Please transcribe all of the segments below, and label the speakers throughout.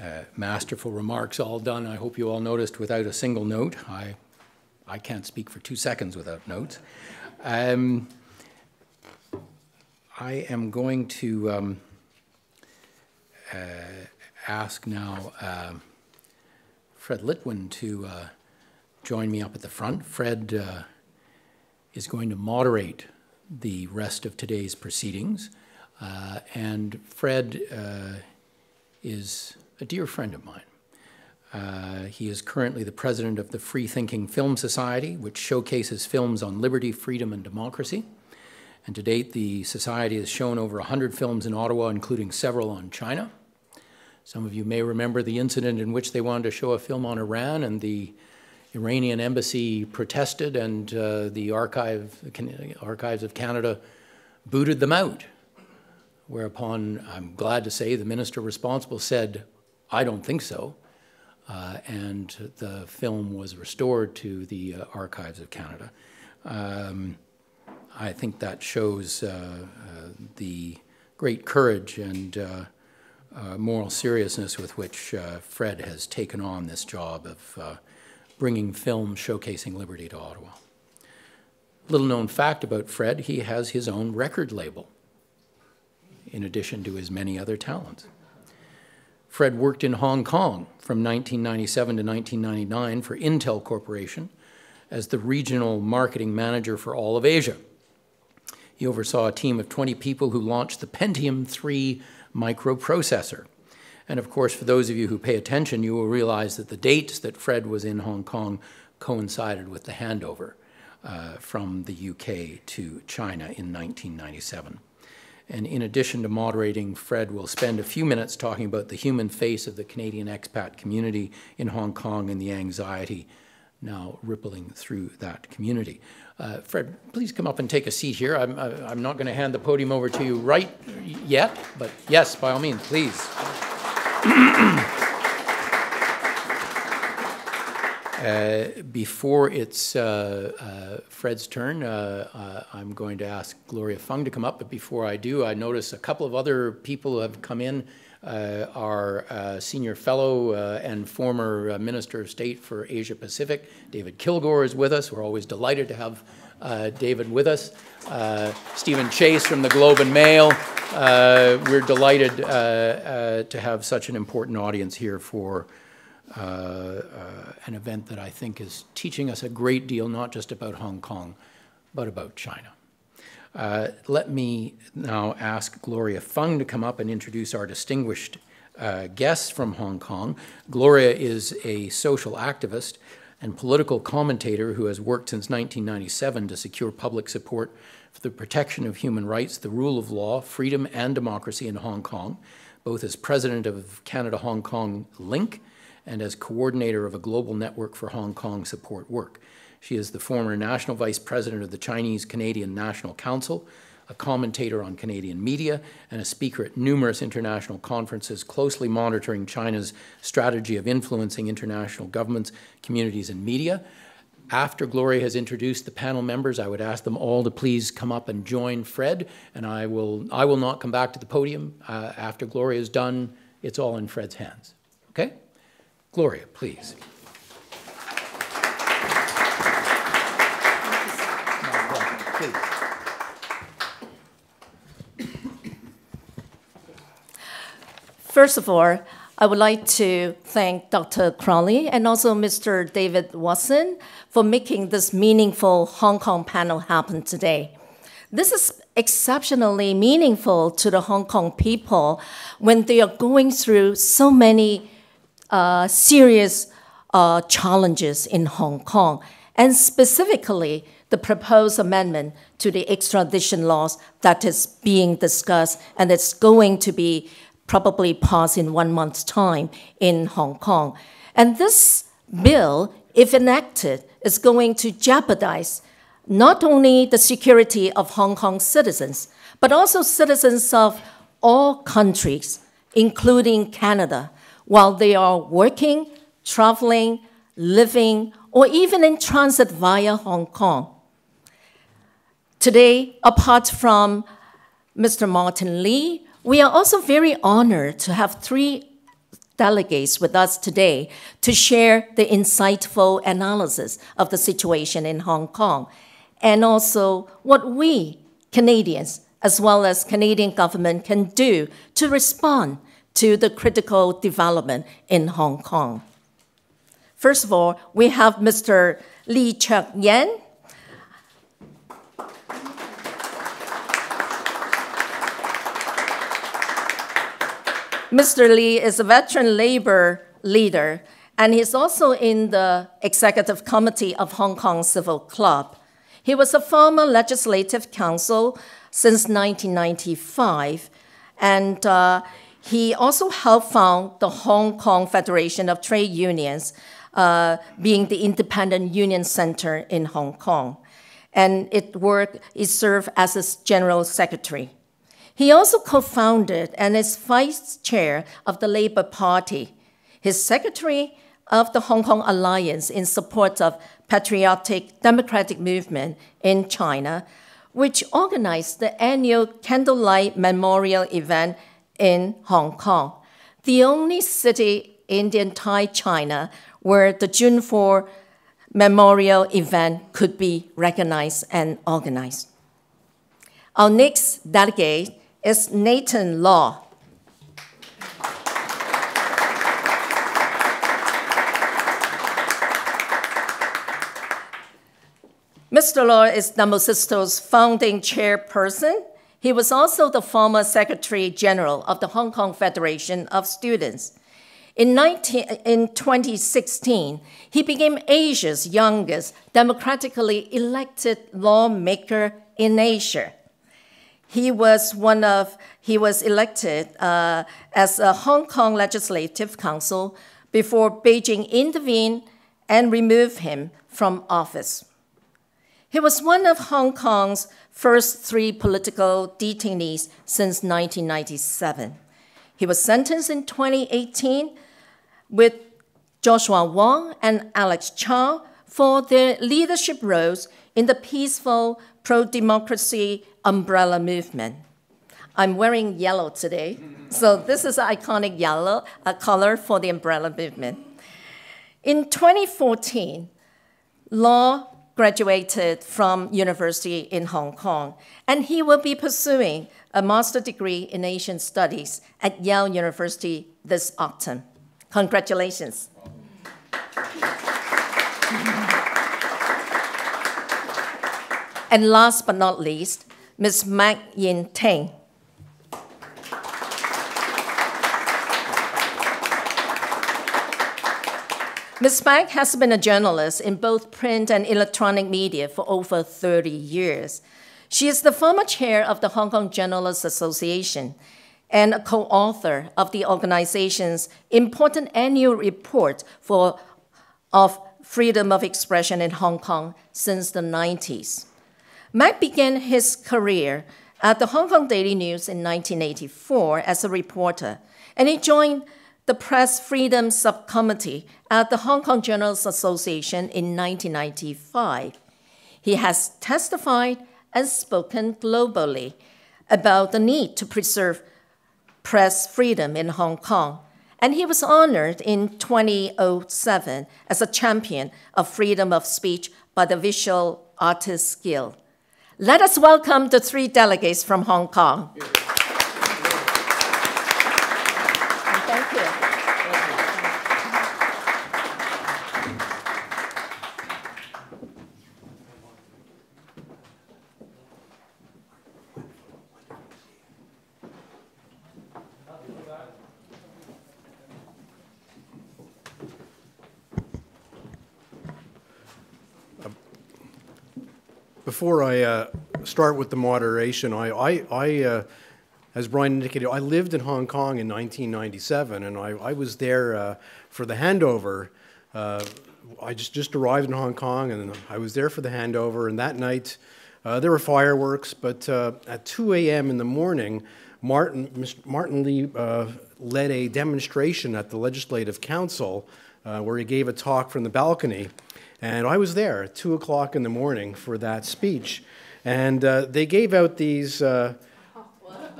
Speaker 1: Uh, masterful remarks all done. I hope you all noticed without a single note. I, I can't speak for two seconds without notes. Um, I am going to um, uh, ask now uh, Fred Litwin to uh, join me up at the front. Fred uh, is going to moderate the rest of today's proceedings. And Fred is a dear friend of mine. Uh, he is currently the president of the Free Thinking Film Society, which showcases films on liberty, freedom, and democracy. And to date, the Society has shown over 100 films in Ottawa, including several on China. Some of you may remember the incident in which they wanted to show a film on Iran, and the Iranian embassy protested, and uh, the Archive, Archives of Canada booted them out. Whereupon, I'm glad to say, the minister responsible said, I don't think so. Uh, and the film was restored to the uh, Archives of Canada. Um, I think that shows uh, uh the great courage and uh, uh, moral seriousness with which Fred has taken on this job of bringing film showcasing liberty to Ottawa. Little known fact about Fred, he has his own record label in addition to his many other talents. Fred worked in Hong Kong from 1997 to 1999 for Intel Corporation as the regional marketing manager for all of Asia. He oversaw a team of 20 people who launched the Pentium 3 microprocessor. And of course, for those of you who pay attention, you will realize that the dates that Fred was in Hong Kong coincided with the handover uh, from the UK to China in 1997. And in addition to moderating, Fred will spend a few minutes talking about the human face of the Canadian expat community in Hong Kong and the anxiety now rippling through that community. Uh, Fred, please come up and take a seat here. I'm, I'm not going to hand the podium over to you right yet, but yes, by all means, please. Uh, before it's uh, uh, Fred's turn, uh, uh, I'm going to ask Gloria Fung to come up. But before I do, I notice a couple of other people who have come in. our senior fellow and former Minister of State for Asia Pacific, David Kilgour, is with us. We're always delighted to have David with us. Stephen Chase from the Globe and Mail. we're delighted to have such an important audience here for an event that I think is teaching us a great deal, not just about Hong Kong, but about China. Uh, let me now ask Gloria Fung to come up and introduce our distinguished uh, guests from Hong Kong. Gloria is a social activist and political commentator who has worked since 1997 to secure public support for the protection of human rights, the rule of law, freedom, and democracy in Hong Kong, both as president of Canada Hong Kong Link and as coordinator of a global network for Hong Kong support work. She is the former national vice president of the Chinese Canadian National Council, a commentator on Canadian media, and a speaker at numerous international conferences closely monitoring China's strategy of influencing international governments, communities, and media. After Gloria has introduced the panel members, I would ask them all to please come up and join Fred, and I will, I will not come back to the podium. Uh, after Gloria is done, it's all in Fred's hands. Okay? Gloria, please.
Speaker 2: First of all, I would like to thank Dr. Crowley and also Mr. David Watson for making this meaningful Hong Kong panel happen today. This is exceptionally meaningful to the Hong Kong people when they are going through so many uh, serious uh, challenges in Hong Kong, and specifically the proposed amendment to the extradition laws that is being discussed and it's going to be probably passed in one month's time in Hong Kong. And this bill, if enacted, is going to jeopardize not only the security of Hong Kong citizens, but also citizens of all countries, including Canada, while they are working, traveling, living, or even in transit via Hong Kong. Today, apart from Mr. Martin Lee, we are also very honored to have three delegates with us today to share the insightful analysis of the situation in Hong Kong and also what we, Canadians, as well as Canadian government can do to respond to the critical development in Hong Kong. First of all, we have Mr. Lee Cheuk Yan. Mr. Lee is a veteran labor leader, and he's also in the executive committee of Hong Kong Civil Club. He was a former legislative counsel since 1995, and uh, he also helped found the Hong Kong Federation of Trade Unions, uh, being the independent union center in Hong Kong. And it worked, it served as its general secretary. He also co-founded and is vice chair of the Labour Party. His secretary of the Hong Kong Alliance in support of patriotic democratic movement in China, which organized the annual Candlelight Memorial event in Hong Kong, the only city in the entire China where the June 4 memorial event could be recognized and organized. Our next delegate is Nathan Law. Mr. Law is Demosisto's founding chairperson. He was also the former Secretary General of the Hong Kong Federation of Students. In, 19, in 2016, he became Asia's youngest democratically elected lawmaker in Asia. He was one of, he was elected uh, as a Hong Kong Legislative Council before Beijing intervened and removed him from office. He was one of Hong Kong's first three political detainees since 1997. He was sentenced in 2018 with Joshua Wong and Alex Chow for their leadership roles in the peaceful pro democracy umbrella movement. I'm wearing yellow today, so this is an iconic yellow a color for the umbrella movement. In 2014, Law graduated from university in Hong Kong, and he will be pursuing a master degree in Asian studies at Yale University this autumn. Congratulations. and last but not least, Ms. Mac Yin Ting. Ms. Mak has been a journalist in both print and electronic media for over 30 years. She is the former chair of the Hong Kong Journalists Association and a co-author of the organization's important annual report for, of freedom of expression in Hong Kong since the 90s. Mak began his career at the Hong Kong Daily News in 1984 as a reporter, and he joined the Press Freedom Subcommittee at the Hong Kong Journalists Association in 1995. He has testified and spoken globally about the need to preserve press freedom in Hong Kong, and he was honored in 2007 as a champion of freedom of speech by the Visual Artists Guild. Let us welcome the three delegates from Hong Kong.
Speaker 3: Before I uh, start with the moderation, I, I, I uh, as Brian indicated, I lived in Hong Kong in 1997, and I, I was there uh, for the handover. Uh, I just, just arrived in Hong Kong, and I was there for the handover, and that night uh, there were fireworks, but uh, at 2 a.m. in the morning, Martin, Martin Lee led a demonstration at the Legislative Council where he gave a talk from the balcony. And I was there at 2 o'clock in the morning for that speech. And uh, they gave out these, uh,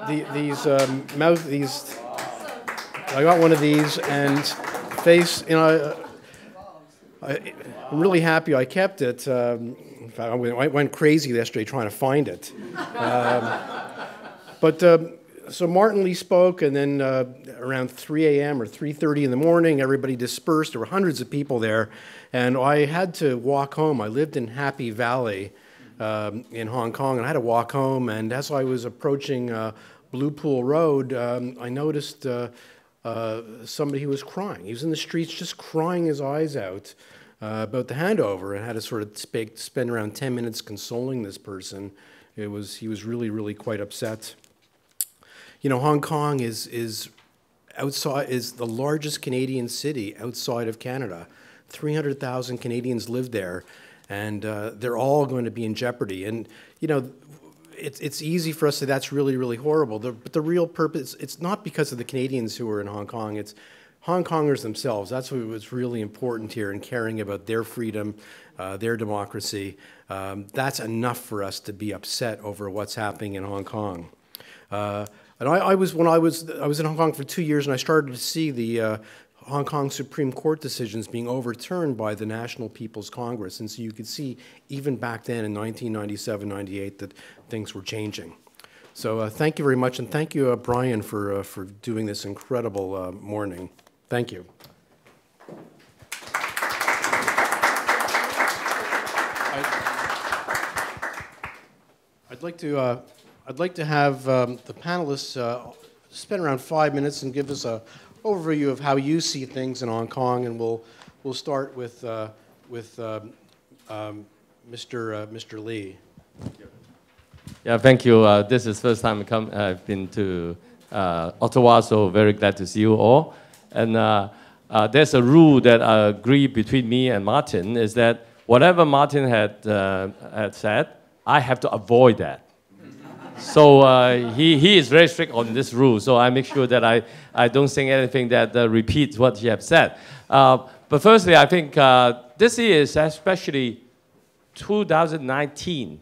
Speaker 3: the, these um, mouth, these, I got one of these and face, you know, I, I'm really happy I kept it. Um, in fact, I went crazy yesterday trying to find it. Um, but uh, so Martin Lee spoke, and then uh, around 3 a.m. or 3:30 in the morning, everybody dispersed. There were hundreds of people there, and I had to walk home. I lived in Happy Valley um, in Hong Kong, and I had to walk home. And as I was approaching uh, Blue Pool Road, um, I noticed uh, uh, somebody who was crying. He was in the streets just crying his eyes out uh, about the handover and had to sort of spend around 10 minutes consoling this person. It was, he was really, really quite upset. You know, Hong Kong is, is, outside, is the largest Canadian city outside of Canada. 300,000 Canadians live there, and uh, they're all going to be in jeopardy. And, you know, it's, it's easy for us to say that's really, really horrible. The, but the real purpose, it's not because of the Canadians who are in Hong Kong. It's Hong Kongers themselves. That's what was really important here in caring about their freedom, uh, their democracy. Um, that's enough for us to be upset over what's happening in Hong Kong. Uh, and I, I, was when I was I was in Hong Kong for two years, and I started to see the uh, Hong Kong Supreme Court decisions being overturned by the National People's Congress. And so you could see, even back then in 1997, 98, that things were changing. So uh, thank you very much, and thank you, uh, Brian, for, uh, for doing this incredible uh, morning. Thank you. I'd like to, uh, I'd like to have um, the panelists uh, spend around five minutes and give us an overview of how you see things in Hong Kong, and we'll we'll start with uh, with um, um, Mr. Uh, Mr. Lee.
Speaker 4: Yeah, thank you. Uh, this is first time come. I've been to uh, Ottawa, so very glad to see you all. And there's a rule that I agree between me and Martin is that whatever Martin had had said, I have to avoid that so uh, he, he is very strict on this rule. So I make sure that I, I don't say anything that uh, repeats what he has said. Uh, but firstly, I think uh, this year is especially 2019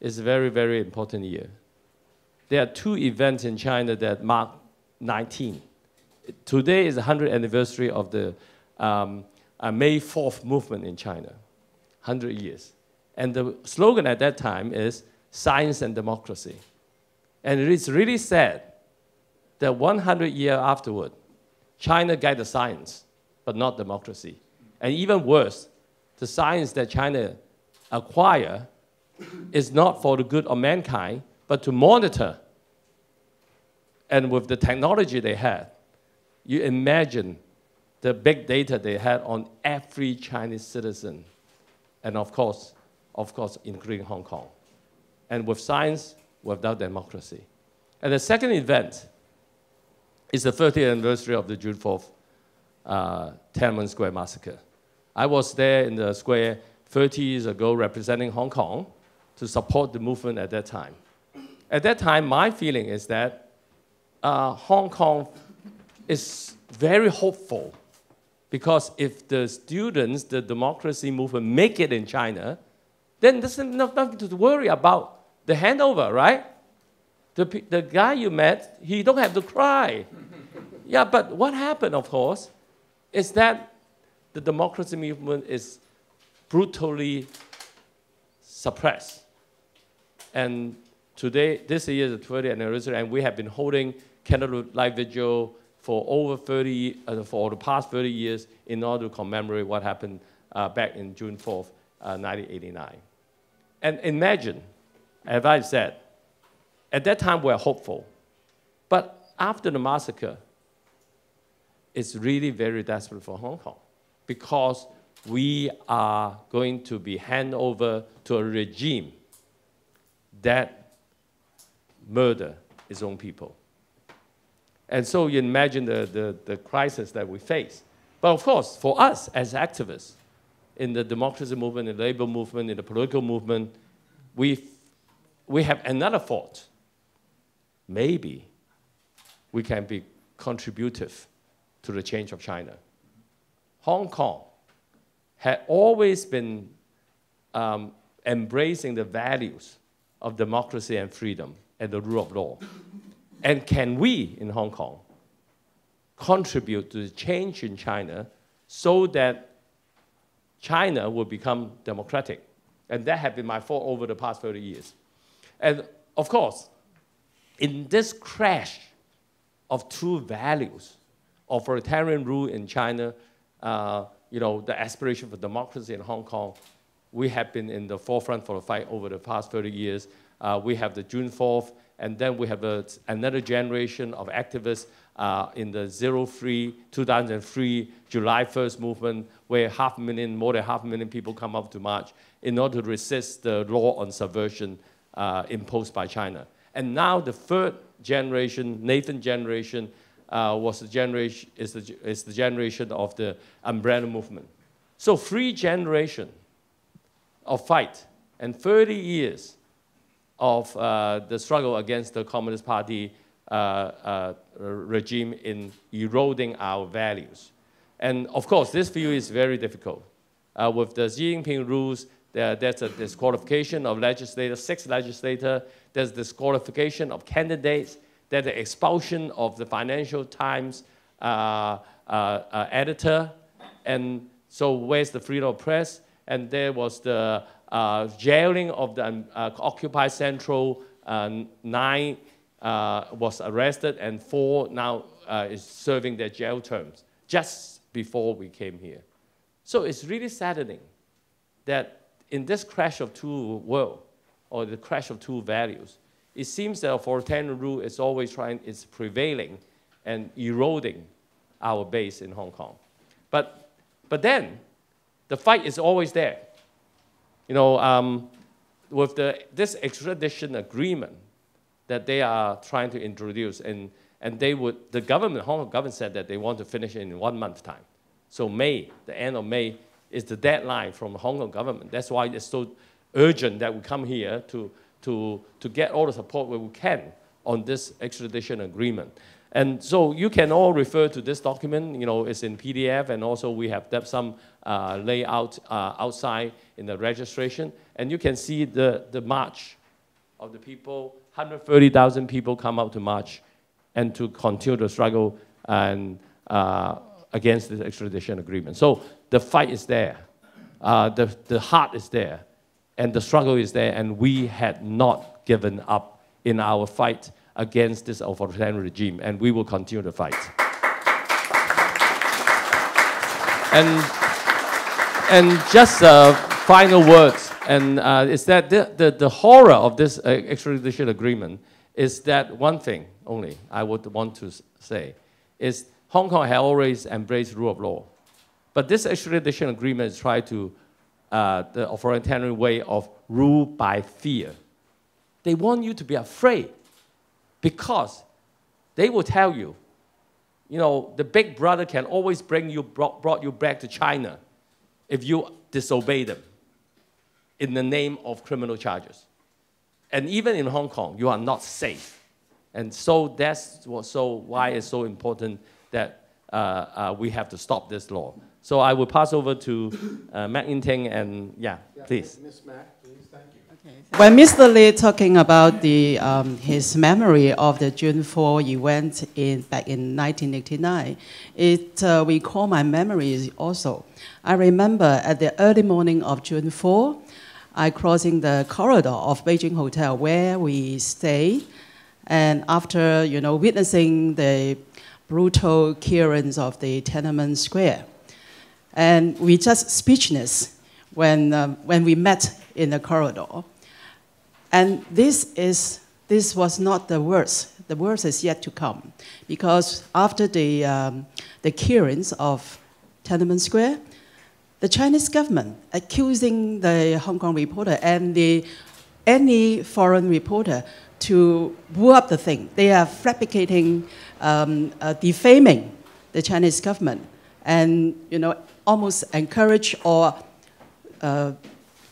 Speaker 4: is a very, very important year. There are two events in China that mark 19. Today is the 100th anniversary of the um, uh, May 4th movement in China, 100 years. And the slogan at that time is science and democracy. And it is really sad that 100 years afterward, China got the science, but not democracy. And even worse, the science that China acquire is not for the good of mankind, but to monitor. And with the technology they had, you imagine the big data they had on every Chinese citizen, and of course, of course, including Hong Kong and with science without democracy. And the second event is the 30th anniversary of the June 4th uh, Tiananmen Square massacre. I was there in the square 30 years ago representing Hong Kong to support the movement at that time. At that time, my feeling is that uh, Hong Kong is very hopeful because if the students, the democracy movement, make it in China, then there's nothing to worry about the handover, right? The, the guy you met, he don't have to cry. yeah, but what happened, of course, is that the democracy movement is brutally suppressed. And today, this year is the 20th anniversary, and we have been holding candlelight vigil for over 30, uh, for the past 30 years in order to commemorate what happened uh, back in June 4th, uh, 1989. And imagine as I said, at that time we were hopeful. But after the massacre, it's really very desperate for Hong Kong because we are going to be handed over to a regime that murder its own people. And so you imagine the, the, the crisis that we face. But of course, for us as activists in the democracy movement, in the labor movement, in the political movement, we we have another thought. Maybe we can be contributive to the change of China. Hong Kong had always been um, embracing the values of democracy and freedom and the rule of law. And can we in Hong Kong contribute to the change in China so that China will become democratic. And that has been my thought over the past 30 years. And of course, in this crash of two values, authoritarian rule in China, uh, you know, the aspiration for democracy in Hong Kong, we have been in the forefront for the fight over the past 30 years. Uh, we have the June 4th, and then we have a, another generation of activists uh, in the Zero Three 2003 July 1st movement, where half a million, more than half a million people come up to march in order to resist the law on subversion uh, imposed by China. And now the third generation, Nathan generation, uh, was the generation, is the, is the generation of the umbrella movement. So three generations of fight and 30 years of uh, the struggle against the Communist Party uh, uh, regime in eroding our values. And of course, this view is very difficult. Uh, with the Xi Jinping rules, there, there's a disqualification of legislators, six legislators, there's disqualification of candidates, there's the expulsion of the Financial Times uh, uh, uh, editor, and so where's the freedom of press? And there was the uh, jailing of the uh, Occupy Central, uh, nine was arrested, and four now is serving their jail terms just before we came here. So it's really saddening that in this crash of two worlds, or the crash of two values, it seems that authoritarian rule is always trying, is prevailing and eroding our base in Hong Kong. But, but then, the fight is always there. You know, um, with the, this extradition agreement that they are trying to introduce, and, and they would, the government, Hong Kong government said that they want to finish in one month time. So May, the end of May, is the deadline from the Hong Kong government. That's why it's so urgent that we come here to, to, to get all the support where we can on this extradition agreement. And so you can all refer to this document. You know, it's in PDF, and also we have some uh, layout uh, outside in the registration. And you can see the, the march of the people. 130,000 people come out to march and to continue the struggle and, uh, against this extradition agreement. So the fight is there. Uh, the, the heart is there and the struggle is there, and we had not given up in our fight against this authoritarian regime, and we will continue to fight. and, and just uh, final words, and uh, is that the, the, the, horror of this uh, extradition agreement is that one thing only I would want to say is Hong Kong has always embraced rule of law. But this extradition agreement is trying to uh, the authoritarian way of rule by fear. They want you to be afraid because they will tell you, you know, the big brother can always bring you, brought, brought you back to China if you disobey them in the name of criminal charges. And even in Hong Kong, you are not safe. And so that's what, so why it's so important that uh, uh, we have to stop this law. So I will pass over to uh, Mak Ting and yeah, yeah please.
Speaker 3: Ms. Mak, please, thank you.
Speaker 5: Okay. When Mr. Lee talking about the, um, his memory of the June 4 event in, back in 1989, it uh, recall my memories also. I remember at the early morning of June 4, I crossing the corridor of Beijing Hotel where we stay, and after you know witnessing the brutal clearance of the Tiananmen Square. And we just speechless when, um, when we met in the corridor. And this, is, this was not the worst. The worst is yet to come. Because after the, um, the clearance of Tiananmen Square, the Chinese government accusing the Hong Kong reporter and the, any foreign reporter to blow up the thing. They are fabricating, um, uh, defaming the Chinese government, and you know almost encourage or uh,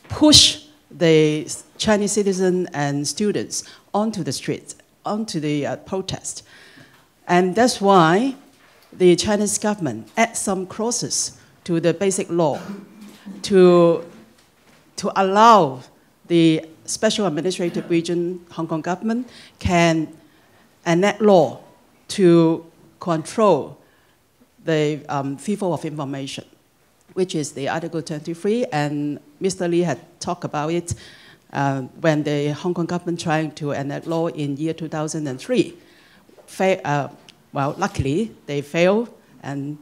Speaker 5: push the Chinese citizens and students onto the streets, onto the uh, protest. And that's why the Chinese government add some clauses to the basic law to, to allow the special administrative region Hong Kong government can enact law to control the um, of information, which is the Article 23, and Mr. Lee had talked about it uh, when the Hong Kong government trying to enact law in year 2003. Fa- uh, well, luckily, they failed, and,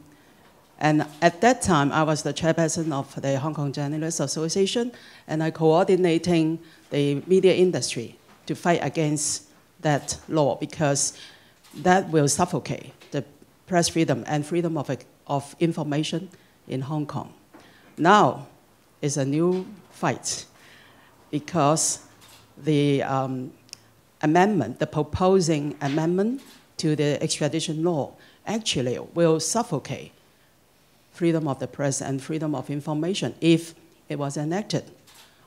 Speaker 5: and at that time, I was the chairperson of the Hong Kong Journalists Association, and I coordinating the media industry to fight against that law because that will suffocate press freedom and freedom of, of information in Hong Kong. Now is a new fight because the um, amendment, the proposing amendment to the extradition law actually will suffocate freedom of the press and freedom of information if it was enacted.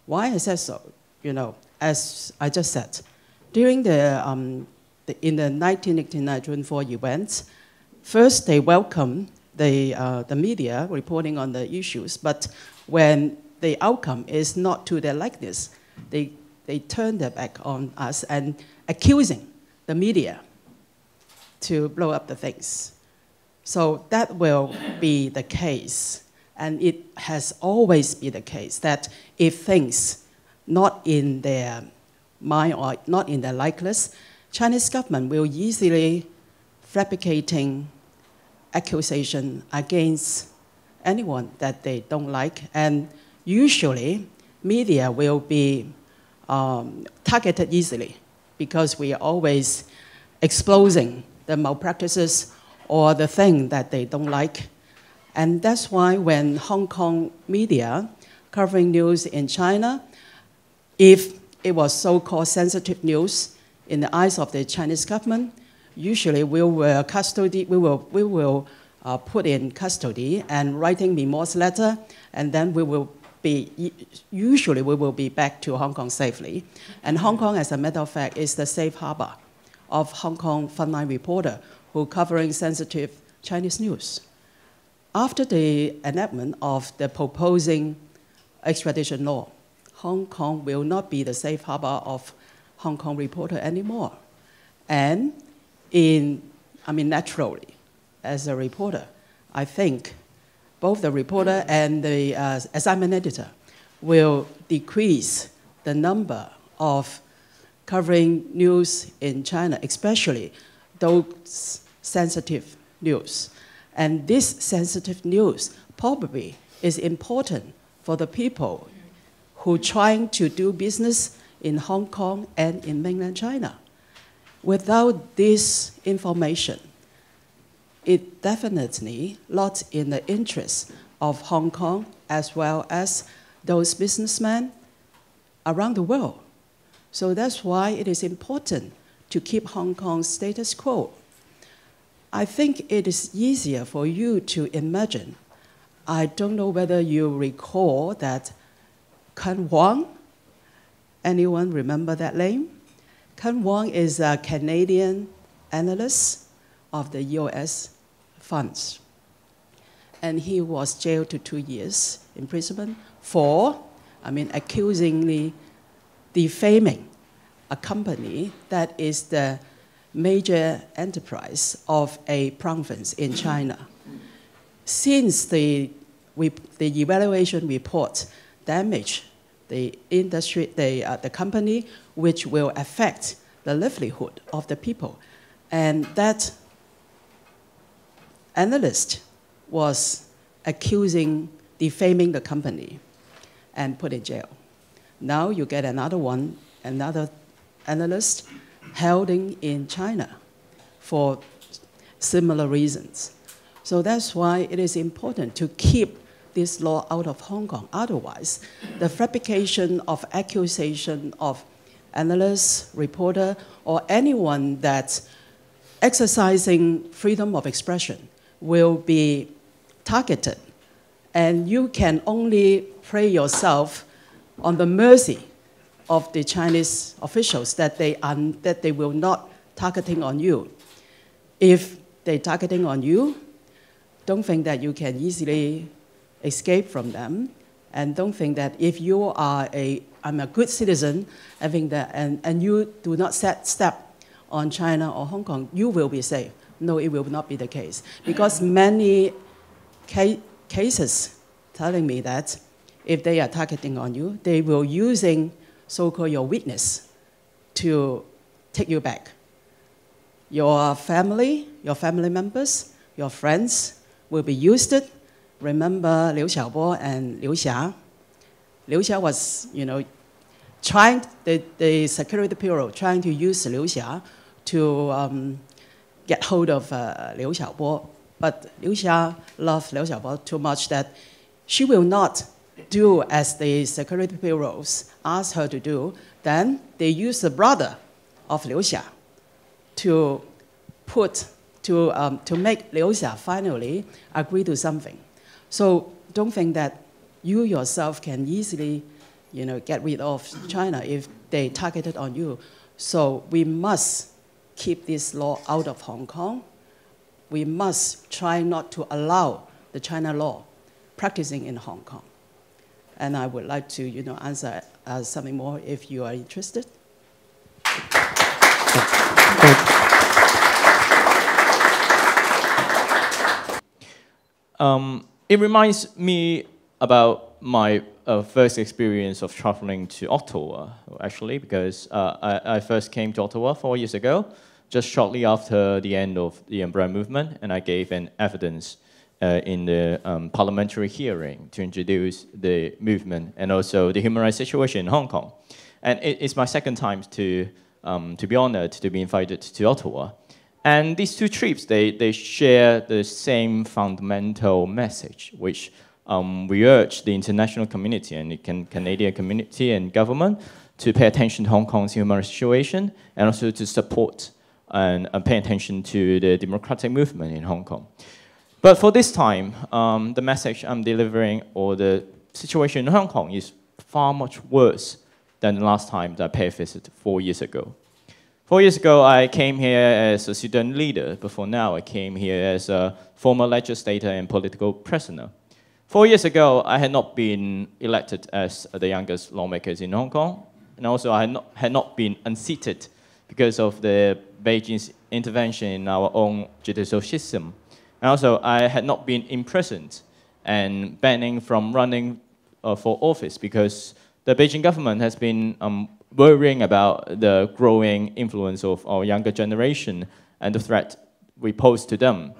Speaker 5: Why is that so? You know, as I just said, during the, um, the in the 1989 June 4 events, first they welcome the, uh, the media reporting on the issues, but when the outcome is not to their likeness, they, they turn their back on us and accusing the media to blow up the things. So that will be the case. And it has always been the case that if things not in their mind or not in their likeness, Chinese government will easily fabricating accusation against anyone that they don't like. And usually media will be um, targeted easily because we are always exposing the malpractices or the thing that they don't like. And that's why when Hong Kong media covering news in China, if it was so-called sensitive news in the eyes of the Chinese government, usually we will custody, we will, we will uh, put in custody and writing remorse letter, and then we will be, usually we will be back to Hong Kong safely. And Hong Kong, as a matter of fact, is the safe harbor of Hong Kong frontline reporter who covering sensitive Chinese news. After the enactment of the proposing extradition law, Hong Kong will not be the safe harbor of Hong Kong reporter anymore. And in, I mean, naturally, as a reporter, I think both the reporter and the uh, assignment editor will decrease the number of covering news in China, especially those sensitive news. And this sensitive news probably is important for the people who are trying to do business in Hong Kong and in mainland China. Without this information, it definitely not in the interest of Hong Kong as well as those businessmen around the world. So that's why it is important to keep Hong Kong's status quo. I think it is easier for you to imagine. I don't know whether you recall that Ken Wong, anyone remember that name? Ken Wong is a Canadian analyst of the US funds. And he was jailed to two years imprisonment for, I mean, accusingly defaming a company that is the major enterprise of a province in China. Since the, the evaluation report damaged the industry, the, uh, the company, which will affect the livelihood of the people. And that analyst was accusing, defaming the company and put in jail. Now you get another one, another analyst held in China for similar reasons. So that's why it is important to keep this law out of Hong Kong. Otherwise, the fabrication of accusation of analysts, reporter, or anyone that's exercising freedom of expression will be targeted. And you can only pray yourself on the mercy of the Chinese officials that they, are, that they will not targeting on you. If they're targeting on you, don't think that you can easily escape from them. And don't think that if you are a, I'm a good citizen, having that, and, and you do not set step on China or Hong Kong, you will be safe. No, it will not be the case. Because many ca- cases telling me that if they are targeting on you, they will using so-called your witness to take you back. Your family, your family members, your friends will be used. Remember Liu Xiaobo and Liu Xia? Liu Xia was, you know, trying, the, the security bureau trying to use Liu Xia to um, get hold of uh, Liu Xiaobo. But Liu Xia loved Liu Xiaobo too much that she will not do as the security bureaus asked her to do. Then they use the brother of Liu Xia to put, to, um, to make Liu Xia finally agree to something. So don't think that you yourself can easily you know, get rid of China if they targeted on you. So we must keep this law out of Hong Kong. We must try not to allow the China law practicing in Hong Kong. And I would like to, you know, answer uh, something more if you are interested.
Speaker 6: Um, it reminds me about my uh, first experience of traveling to Ottawa, actually, because uh, I, I, first came to Ottawa four years ago, just shortly after the end of the umbrella movement, and I gave an evidence uh, in the um, parliamentary hearing to introduce the movement and also the human rights situation in Hong Kong. And it, it's my second time to, um, to be honored to be invited to Ottawa. And these two trips, they, they share the same fundamental message, which um, we urge the international community and the can Canadian community and government to pay attention to Hong Kong's human situation and also to support and, and, pay attention to the democratic movement in Hong Kong. But for this time, um, the message I'm delivering or the situation in Hong Kong is far much worse than the last time that I paid a visit four years ago. Four years ago, I came here as a student leader. Before now, I came here as a former legislator and political prisoner. Four years ago, I had not been elected as the youngest lawmakers in Hong Kong, and also I had not, had not been unseated because of the Beijing's intervention in our own judicial system. And also, I had not been imprisoned and banning from running uh, for office because the Beijing government has been um, worrying about the growing influence of our younger generation and the threat we pose to them.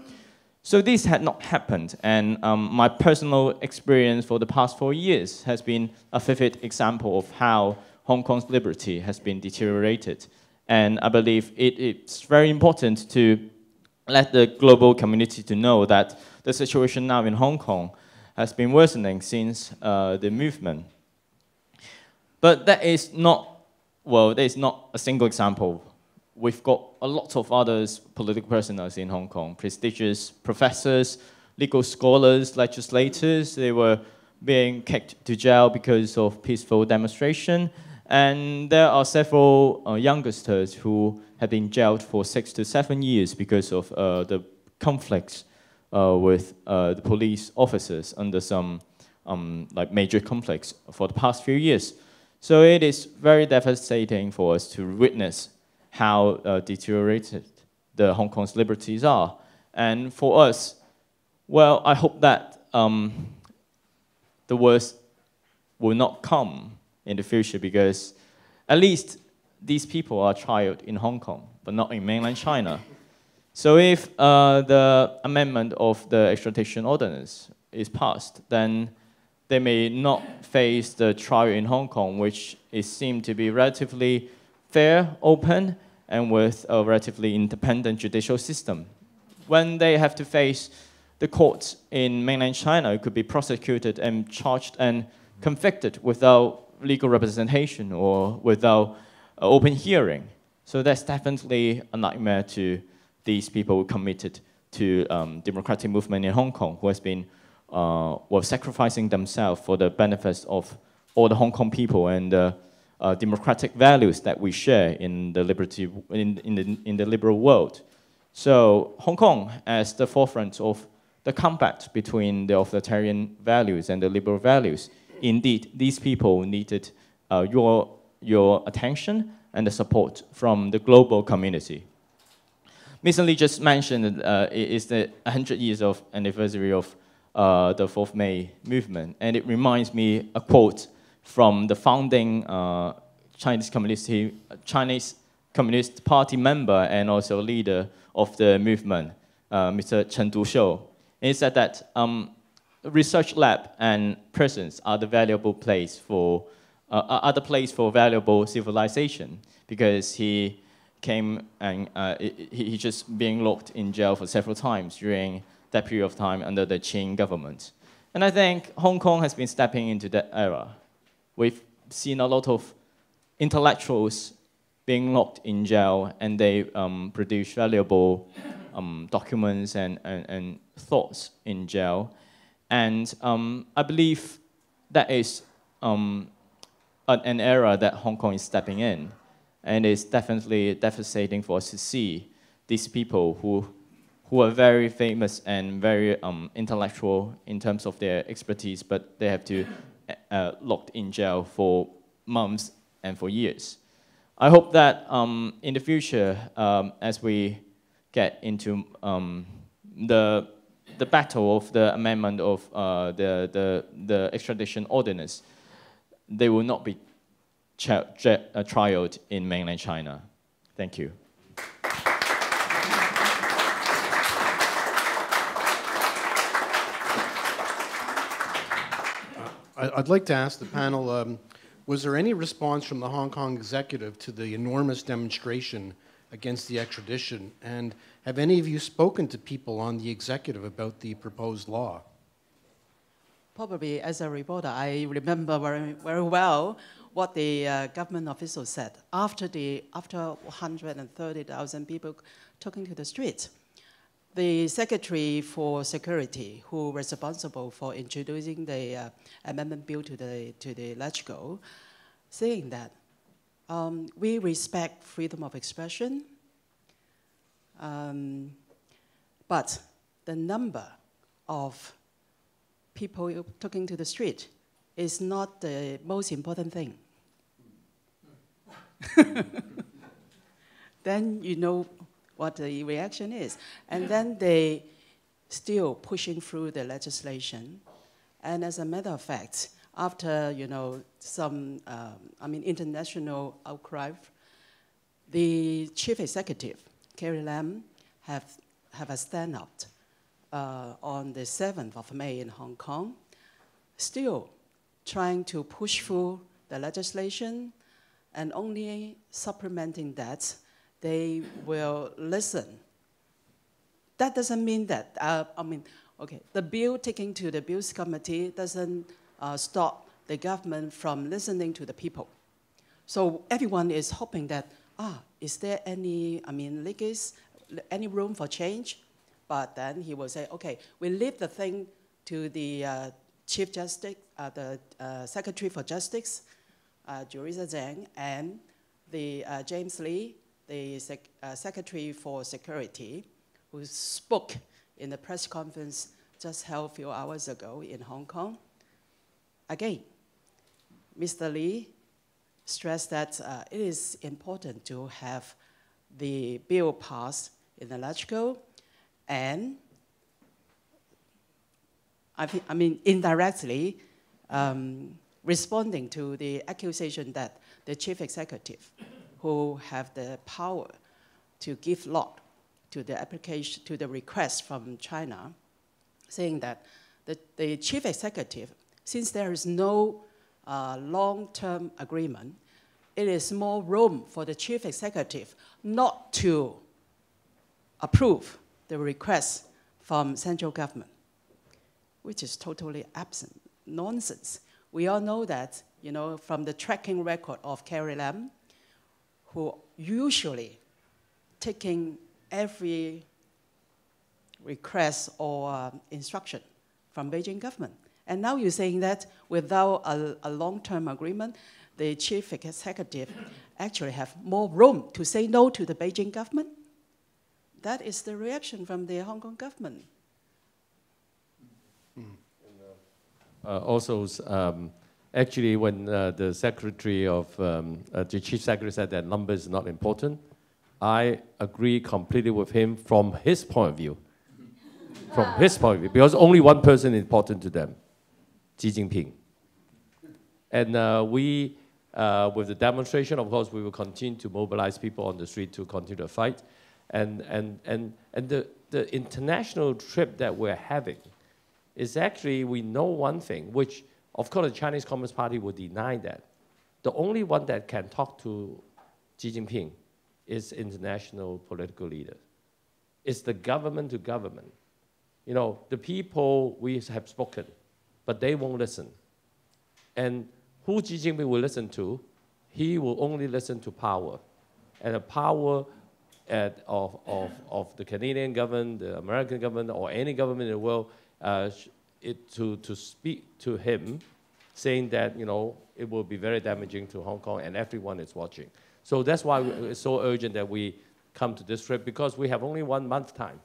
Speaker 6: So this had not happened, and um, my personal experience for the past four years has been a vivid example of how Hong Kong's liberty has been deteriorated. And I believe it, it's very important to let the global community to know that the situation now in Hong Kong has been worsening since uh, the movement. But that is not well, there's not a single example. We've got a lot of others political personals in Hong Kong, prestigious professors, legal scholars, legislators. They were being kicked to jail because of peaceful demonstration. And there are several uh, youngsters who have been jailed for six to seven years because of uh, the conflicts uh, with uh, the police officers under some um, like major conflicts for the past few years. So it is very devastating for us to witness how uh, deteriorated the Hong Kong's liberties are. And for us, well, I hope that um, the worst will not come in the future because at least these people are tried in Hong Kong, but not in mainland China. So if uh, the amendment of the extradition ordinance is passed, then they may not face the trial in Hong Kong, which is seen to be relatively fair, open, and with a relatively independent judicial system. When they have to face the courts in mainland China, could be prosecuted and charged and convicted without legal representation or without open hearing. So that's definitely a nightmare to these people committed to um, democratic movement in Hong Kong, who has been were sacrificing themselves for the benefits of all the Hong Kong people and the uh, democratic values that we share in the liberty in, in, the, in the liberal world. So Hong Kong, as the forefront of the combat between the authoritarian values and the liberal values, indeed, these people needed uh, your, your attention and the support from the global community. recently just mentioned uh, it is the 100 years of anniversary of uh, the 4th May movement, and it reminds me a quote from the founding uh, Chinese Communist, Chinese Communist Party member and also leader of the movement, uh, Mr. Chen Duxiu. He said that um, research lab and prisons are the valuable place for uh, the place for valuable civilization because he came and uh, he, he just being locked in jail for several times during that period of time under the Qing government. And I think Hong Kong has been stepping into that era. We've seen a lot of intellectuals being locked in jail and they um, produce valuable um, documents and, and, and, thoughts in jail. And um, I believe that is um, an, an era that Hong Kong is stepping in. And it's definitely devastating for us to see these people who, who are very famous and very um, intellectual in terms of their expertise, but they have to uh, locked in jail for months and for years. I hope that um, in the future, um, as we get into um, the the battle of the amendment of uh, the, the, the extradition ordinance, they will not be uh, trialed in mainland China. Thank you.
Speaker 3: I'd like to ask the panel, um, was there any response from the Hong Kong executive to the enormous demonstration against the extradition? And have any of you spoken to people on the executive about the proposed law?
Speaker 5: Probably as a reporter, I remember very, very well what the uh, government officials said after, the, after 130,000 people taking to the streets the Secretary for Security, who was responsible for introducing the uh, amendment bill to the, to the LegCo, saying that um, we respect freedom of expression, um, but the number of people talking to the street is not the most important thing. then you know what the reaction is. And then they still pushing through the legislation. And as a matter of fact, after you know some, um, I mean, international outcry, the chief executive, Carrie Lam, have, have a stand up uh, on the 7th of May in Hong Kong, still trying to push through the legislation and only supplementing that they will listen. That doesn't mean that, uh, I mean, okay, the bill taken to the Bills Committee doesn't uh, stop the government from listening to the people. So everyone is hoping that, ah, is there any, I mean, leakage, any room for change? But then he will say, okay, we leave the thing to the uh, Chief Justice, uh, the uh, Secretary for Justice, uh, Teresa Cheng, and the uh, James Lee, the sec uh, Secretary for Security, who spoke in the press conference just held a few hours ago in Hong Kong. Again, Mr. Lee stressed that uh, it is important to have the bill passed in the LegCo and I, think, I mean, indirectly um, responding to the accusation that the chief executive who have the power to give lot to the application, to the request from China, saying that the, the chief executive, since there is no uh, long-term agreement, it is more room for the chief executive not to approve the request from central government, which is totally absent, nonsense. We all know that, you know, from the tracking record of Carrie Lam, who usually taking every request or uh, instruction from Beijing government. And now you're saying that without a, a long-term agreement, the chief executive actually have more room to say no to the Beijing government? That is the reaction from the Hong Kong government.
Speaker 4: Uh, also, um, Actually, when uh, the secretary of, um, uh, the chief secretary said that number is not important, I agree completely with him from his point of view. From his point of view, because only one person is important to them, Xi Jinping. And uh, we, uh, with the demonstration, of course, we will continue to mobilize people on the street to continue the fight. And, and, and, and the, the international trip that we're having is actually, we know one thing, which, of course, the Chinese Communist Party will deny that. The only one that can talk to Xi Jinping is international political leaders. It's the government to government. You know, the people we have spoken, but they won't listen. And who Xi Jinping will listen to, he will only listen to power. And the power at, of, of, of the Canadian government, the American government, or any government in the world, uh, it, to, to speak to him, saying that, you know, it will be very damaging to Hong Kong and everyone is watching. So that's why it's so urgent that we come to this trip because we have only one month time,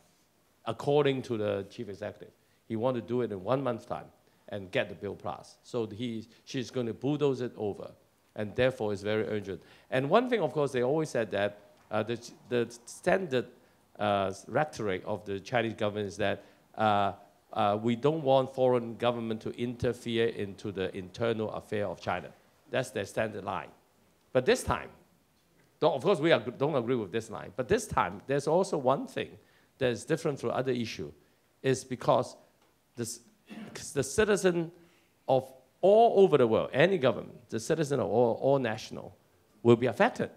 Speaker 4: according to the chief executive. He want to do it in one month time and get the bill passed. So he, she's going to bulldoze it over, and therefore it's very urgent. And one thing, of course, they always said that uh, the, the standard uh, rhetoric of the Chinese government is that uh, uh, we don't want foreign government to interfere into the internal affair of China. That's their standard line. But this time, of course, we don't agree with this line. But this time, there's also one thing that is different from other issue, is because this, the citizen of all over the world, any government, the citizen of all, all national, will be affected.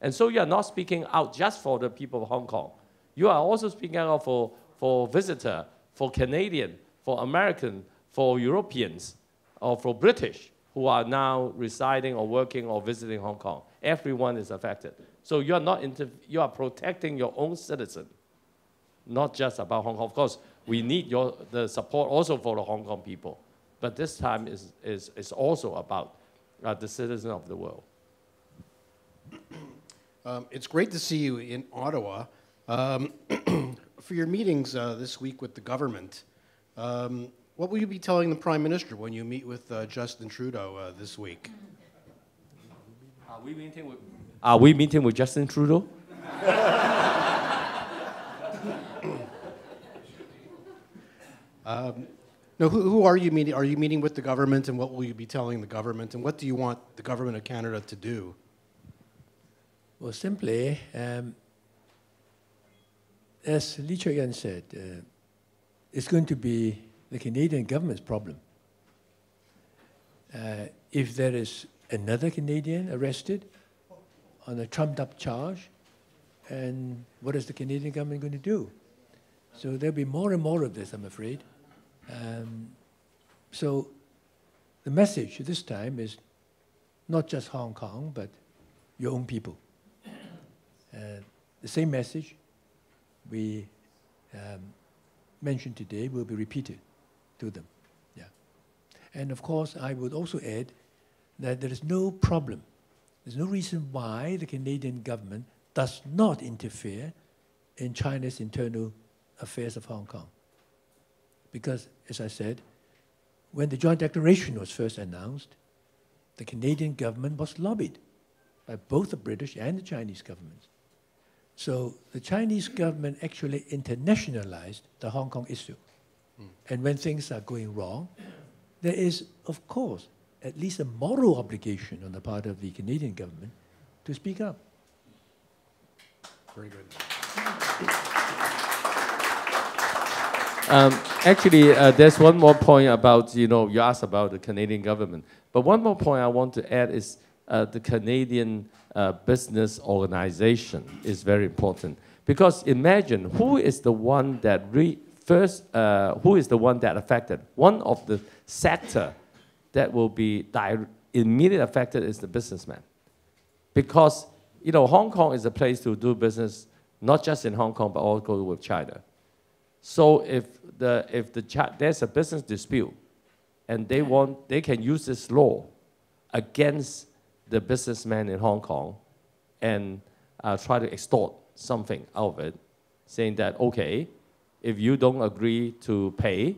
Speaker 4: And so you are not speaking out just for the people of Hong Kong. You are also speaking out for, for visitor, for Canadian, for American, for Europeans, or for British who are now residing or working or visiting Hong Kong everyone is affected. So you are not you are protecting your own citizen, not just about Hong Kong. Of course, we need your the support also for the Hong Kong people, but this time is is is also about uh, the citizen of the world.
Speaker 3: Um, it's great to see you in Ottawa. Um, for your meetings uh, this week with the government, um, what will you be telling the Prime Minister when you meet with uh, Justin Trudeau uh, this week?
Speaker 4: Are we meeting with, are we meeting with Justin Trudeau?
Speaker 3: um, no, who, who, are you meeting? Are you meeting with the government, and what will you be telling the government, and what do you want the government of Canada to do?
Speaker 7: Well, simply, um, as Lee Cheuk-yan said, uh, it's going to be the Canadian government's problem. Uh, if there is another Canadian arrested on a trumped up charge. And what is the Canadian government going to do? So there'll be more and more of this, I'm afraid. Um, so the message this time is not just Hong Kong, but your own people. Uh, the same message we um, mentioned today will be repeated to them. Yeah. And of course, I would also add that there is no problem. There's no reason why the Canadian government does not interfere in China's internal affairs of Hong Kong. Because, as I said, when the joint declaration was first announced, the Canadian government was lobbied by both the British and the Chinese governments. So the Chinese government actually internationalized the Hong Kong issue. Mm. And when things are going wrong, there is, of course, at least a moral obligation on the part of the Canadian government to speak up.
Speaker 3: Very good.
Speaker 4: Um, actually, uh, there's one more point about, you know, you asked about the Canadian government. But one more point I want to add is uh, the Canadian uh, business organization is very important. Because imagine who is the one that first, uh, who is the one that affected? One of the sector that will be immediately affected is the businessman. Because, you know, Hong Kong is a place to do business, not just in Hong Kong, but also with China. So if, the, if the, there's a business dispute, and they, want, they can use this law against the businessman in Hong Kong and uh, try to extort something out of it, saying that, okay, if you don't agree to pay,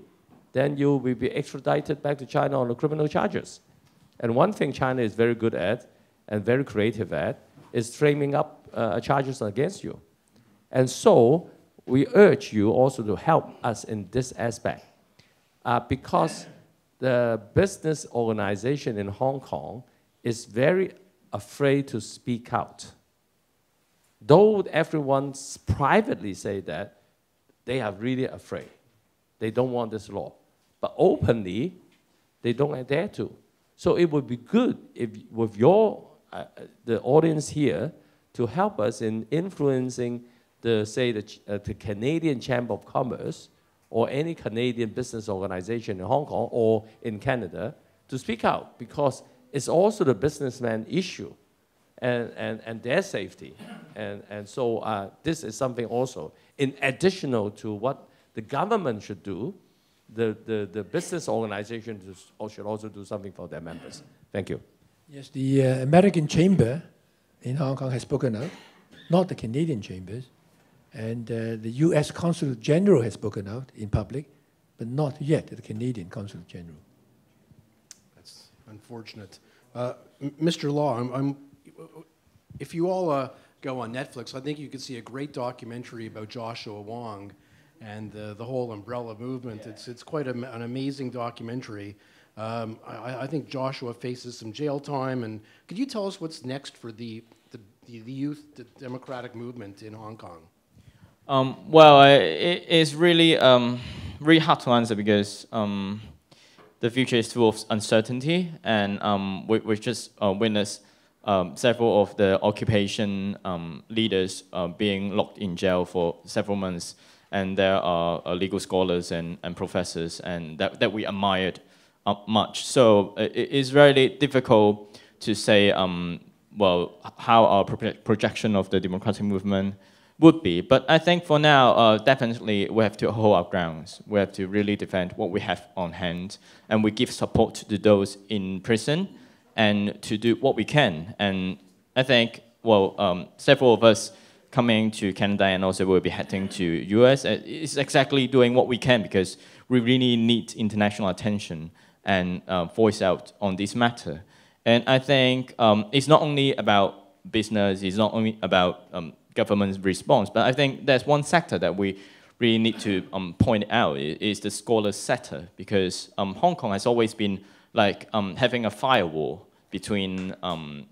Speaker 4: then you will be extradited back to China on the criminal charges. And one thing China is very good at and very creative at is framing up uh, charges against you. And so we urge you also to help us in this aspect. Uh, because the business organization in Hong Kong is very afraid to speak out. Though everyone privately say that, they are really afraid. They don't want this law. But openly, they don't dare to. So it would be good if, with your, uh, the audience here, to help us in influencing the, say, the, uh, the Canadian Chamber of Commerce or any Canadian business organization in Hong Kong or in Canada to speak out because it's also the businessman issue and, and, and their safety. And, and so uh, this is something also, in additional to what the government should do, the, the, the business organization should also do something for their members. Thank you.
Speaker 7: Yes, the uh, American Chamber in Hong Kong has spoken out, not the Canadian chambers. And uh, the US Consul General has spoken out in public, but not yet the Canadian Consul General.
Speaker 3: That's unfortunate. Uh, Mr. Law, I'm, I'm, if you all uh, go on Netflix, I think you could see a great documentary about Joshua Wong and the whole umbrella movement. Yeah. It's, it's quite a, an amazing documentary. Um, I, I, think Joshua faces some jail time. And could you tell us what's next for the, the, the youth the democratic movement in Hong Kong?
Speaker 6: Um, well, it, it's really, um, really hard to answer because um, the future is full of uncertainty, and um, we, we just uh, witnessed um, several of the occupation um, leaders uh, being locked in jail for several months, and there are uh, legal scholars and, and professors and that, that we admired uh, much. So it's really difficult to say, well, how our projection of the democratic movement would be. But I think for now, uh, definitely we have to hold our grounds. We have to really defend what we have on hand, and we give support to those in prison, and to do what we can. And I think, well, um, several of us coming to Canada and also we'll be heading to US uh, is exactly doing what we can because we really need international attention and uh, voice out on this matter. And I think um, it's not only about business, it's not only about um, government's response. But I think there's one sector that we really need to um, point out is the scholar sector because um, Hong Kong has always been like um, having a firewall between um,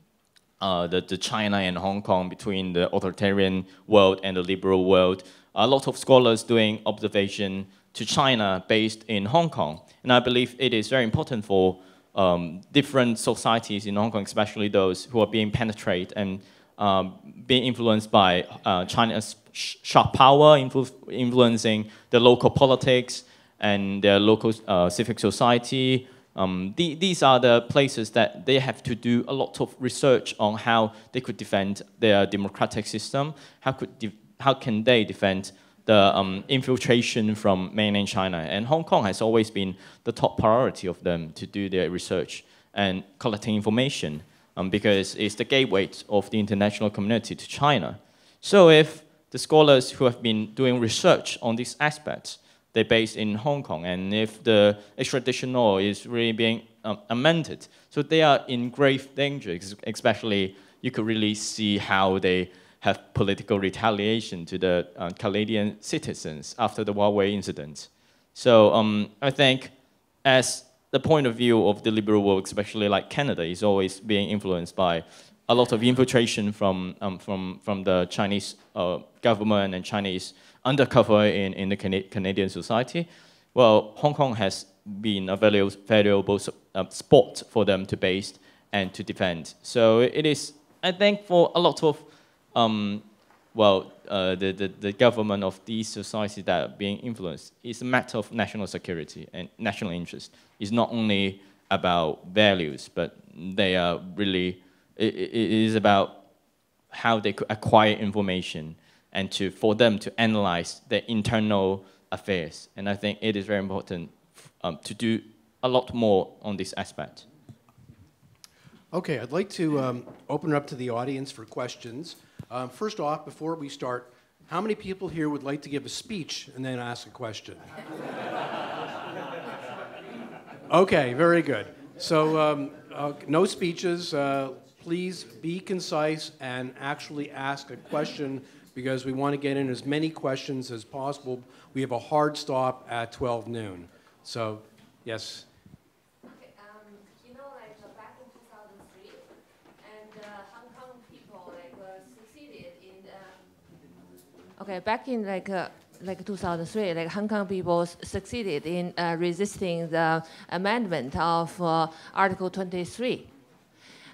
Speaker 6: uh, the, the China and Hong Kong, between the authoritarian world and the liberal world. A lot of scholars doing observation to China based in Hong Kong. And I believe it is very important for um, different societies in Hong Kong, especially those who are being penetrated and um, being influenced by uh, China's sharp power, influ influencing the local politics and their local uh, civic society. Um, the, these are the places that they have to do a lot of research on how they could defend their democratic system, how, could how can they defend the um, infiltration from mainland China. And Hong Kong has always been the top priority of them to do their research and collecting information um, because it's the gateway of the international community to China. So if the scholars who have been doing research on these aspects, they're based in Hong Kong, and if the extradition law is really being um, amended, so they are in grave danger, especially you could really see how they have political retaliation to the uh, Canadian citizens after the Huawei incident. So um, I think as the point of view of the liberal world, especially like Canada, is always being influenced by a lot of infiltration from, um, from, from the Chinese uh, government and Chinese undercover in, in the Canadian society. Well, Hong Kong has been a valuable, valuable uh, spot for them to base and to defend. So it is, I think, for a lot of, um, well, uh, the, the, the government of these societies that are being influenced, it's a matter of national security and national interest. It's not only about values, but they are really, it, it is about how they could acquire information and to, for them to analyze their internal affairs. And I think it is very important um, to do a lot more on this aspect.
Speaker 3: Okay, I'd like to um, open up to the audience for questions. Um, first off, before we start, how many people here would like to give a speech and then ask a question? okay, very good. So, um, uh, no speeches. Uh, please be concise and actually ask a question because we want to get in as many questions as possible. We have a hard stop at 12 noon. So, yes.
Speaker 8: Okay, um, you know, like uh, back in 2003, and uh, Hong Kong people like uh, succeeded in. Um, okay, back in like. Uh, like 2003, like Hong Kong people succeeded in uh, resisting the amendment of uh, Article 23.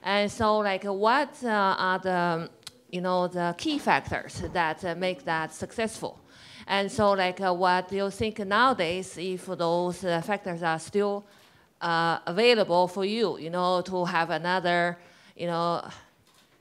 Speaker 8: And so, like, what uh, are the, you know, the key factors that uh, make that successful? And so, like, uh, what do you think nowadays, if those factors are still available for you, you know, to have another, you know,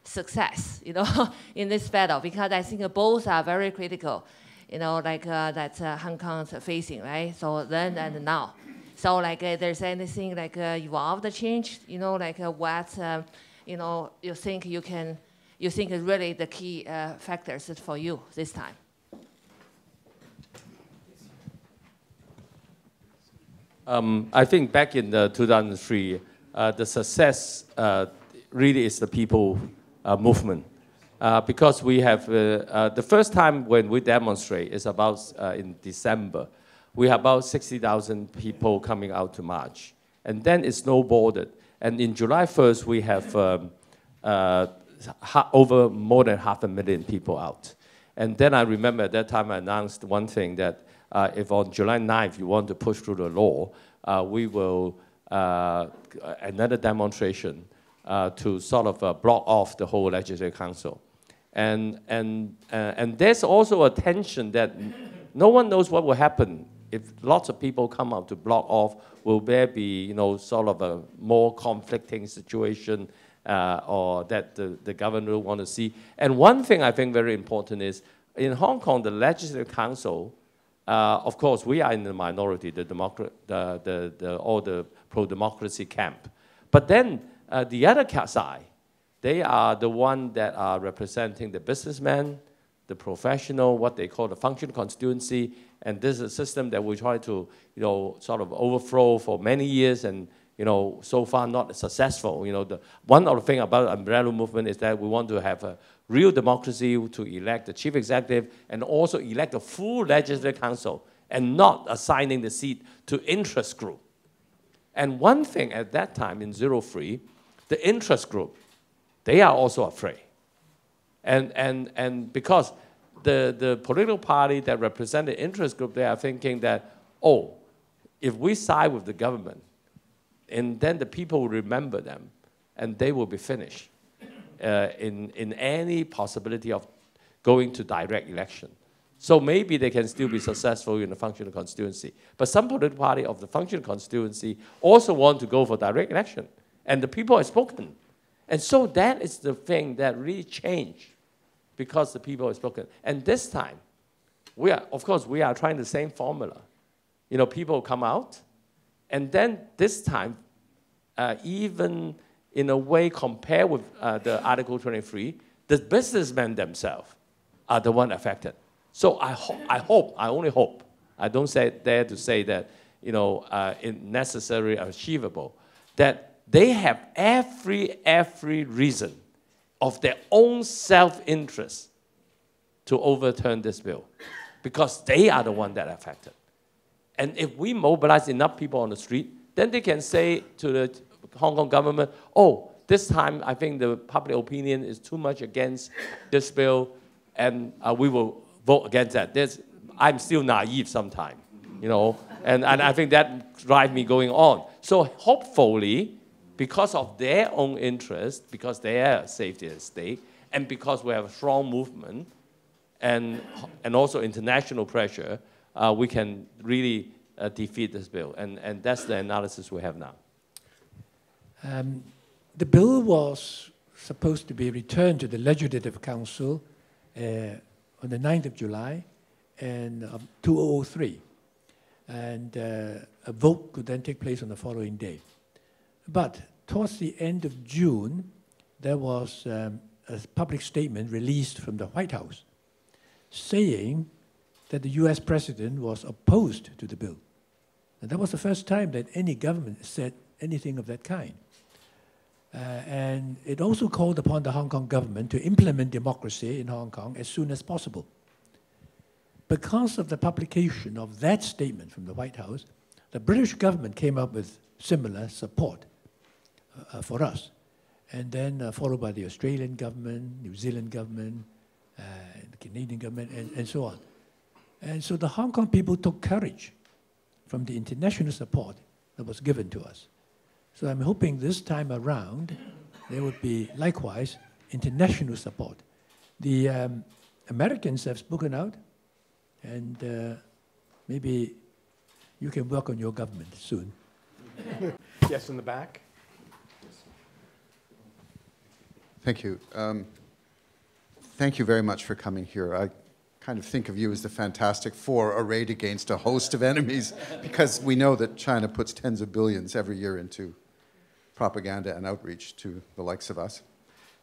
Speaker 8: success, you know, in this battle? Because I think both are very critical, you know, like uh, that uh, Hong Kong's facing, right? So then and now. So like, uh, there's anything like uh, evolved change, you know, like uh, what, um, you know, you think you can, you think is really the key uh, factors for you this time?
Speaker 4: Um, I think back in the 2003, uh, the success uh, really is the people movement. Uh, because we have, uh, uh, the first time when we demonstrate is about uh, in December. We have about 60,000 people coming out to march. And then it snowballed. And in July 1st, we have um, uh, over more than half a million people out. And then I remember at that time I announced one thing that uh, if on July 9th you want to push through the law, uh, we will uh, another demonstration uh, to sort of uh, block off the whole legislative council. And, and, uh, and there's also a tension that no one knows what will happen if lots of people come out to block off. Will there be, you know, sort of a more conflicting situation uh, or that the, the governor want to see? And one thing I think very important is in Hong Kong, the Legislative Council, uh, of course, we are in the minority, the, democra- the, the, the, all the pro-democracy camp. But then uh, the other side, they are the one that are representing the businessman, the professional, what they call the function constituency, and this is a system that we try to, you know, sort of overthrow for many years, and you know, so far not successful. You know, the one of the thing about the umbrella movement is that we want to have a real democracy to elect the chief executive and also elect a full legislative council, and not assigning the seat to interest group. And one thing at that time in zero three, the interest group they are also afraid. And, and, and because the, the political party that represent the interest group, they are thinking that, oh, if we side with the government, and then the people will remember them, and they will be finished uh, in, in any possibility of going to direct election. So maybe they can still be successful in the functional constituency. But some political party of the functional constituency also want to go for direct election. And the people have spoken. And so that is the thing that really changed because the people have spoken. And this time, we are, of course, we are trying the same formula. You know, people come out, and then this time, uh, even in a way, compared with uh, the Article 23, the businessmen themselves are the one affected. So I, ho- I hope, I only hope, I don't say, dare to say that, you know, uh, it necessary or achievable, that they have every, every reason of their own self-interest to overturn this bill because they are the one that are affected. And if we mobilize enough people on the street, then they can say to the Hong Kong government, oh, this time I think the public opinion is too much against this bill, and uh, we will vote against that. There's, I'm still naive sometimes, you know, and, and I think that drives me going on. So hopefully, because of their own interest, because they are safety at stake, and because we have a strong movement, and, and also international pressure, uh, we can really uh, defeat this bill. And, and that's the analysis we have now.
Speaker 7: Um, the bill was supposed to be returned to the Legislative Council uh, on the 9th of July and um, 2003. And uh, a vote could then take place on the following day. But towards the end of June, there was um, a public statement released from the White House saying that the US president was opposed to the bill. And that was the first time that any government said anything of that kind. Uh, and it also called upon the Hong Kong government to implement democracy in Hong Kong as soon as possible. Because of the publication of that statement from the White House, the British government came up with similar support uh, for us. And then uh, followed by the Australian government, New Zealand government, uh, the Canadian government, and, and so on. And so the Hong Kong people took courage from the international support that was given to us. So I'm hoping this time around there would be likewise international support. The um, Americans have spoken out, and uh, maybe you can work on your government soon.
Speaker 3: Yes, in the back.
Speaker 9: Thank you. Um, thank you very much for coming here. I kind of think of you as the Fantastic Four arrayed against a host of enemies because we know that China puts tens of billions every year into propaganda and outreach to the likes of us.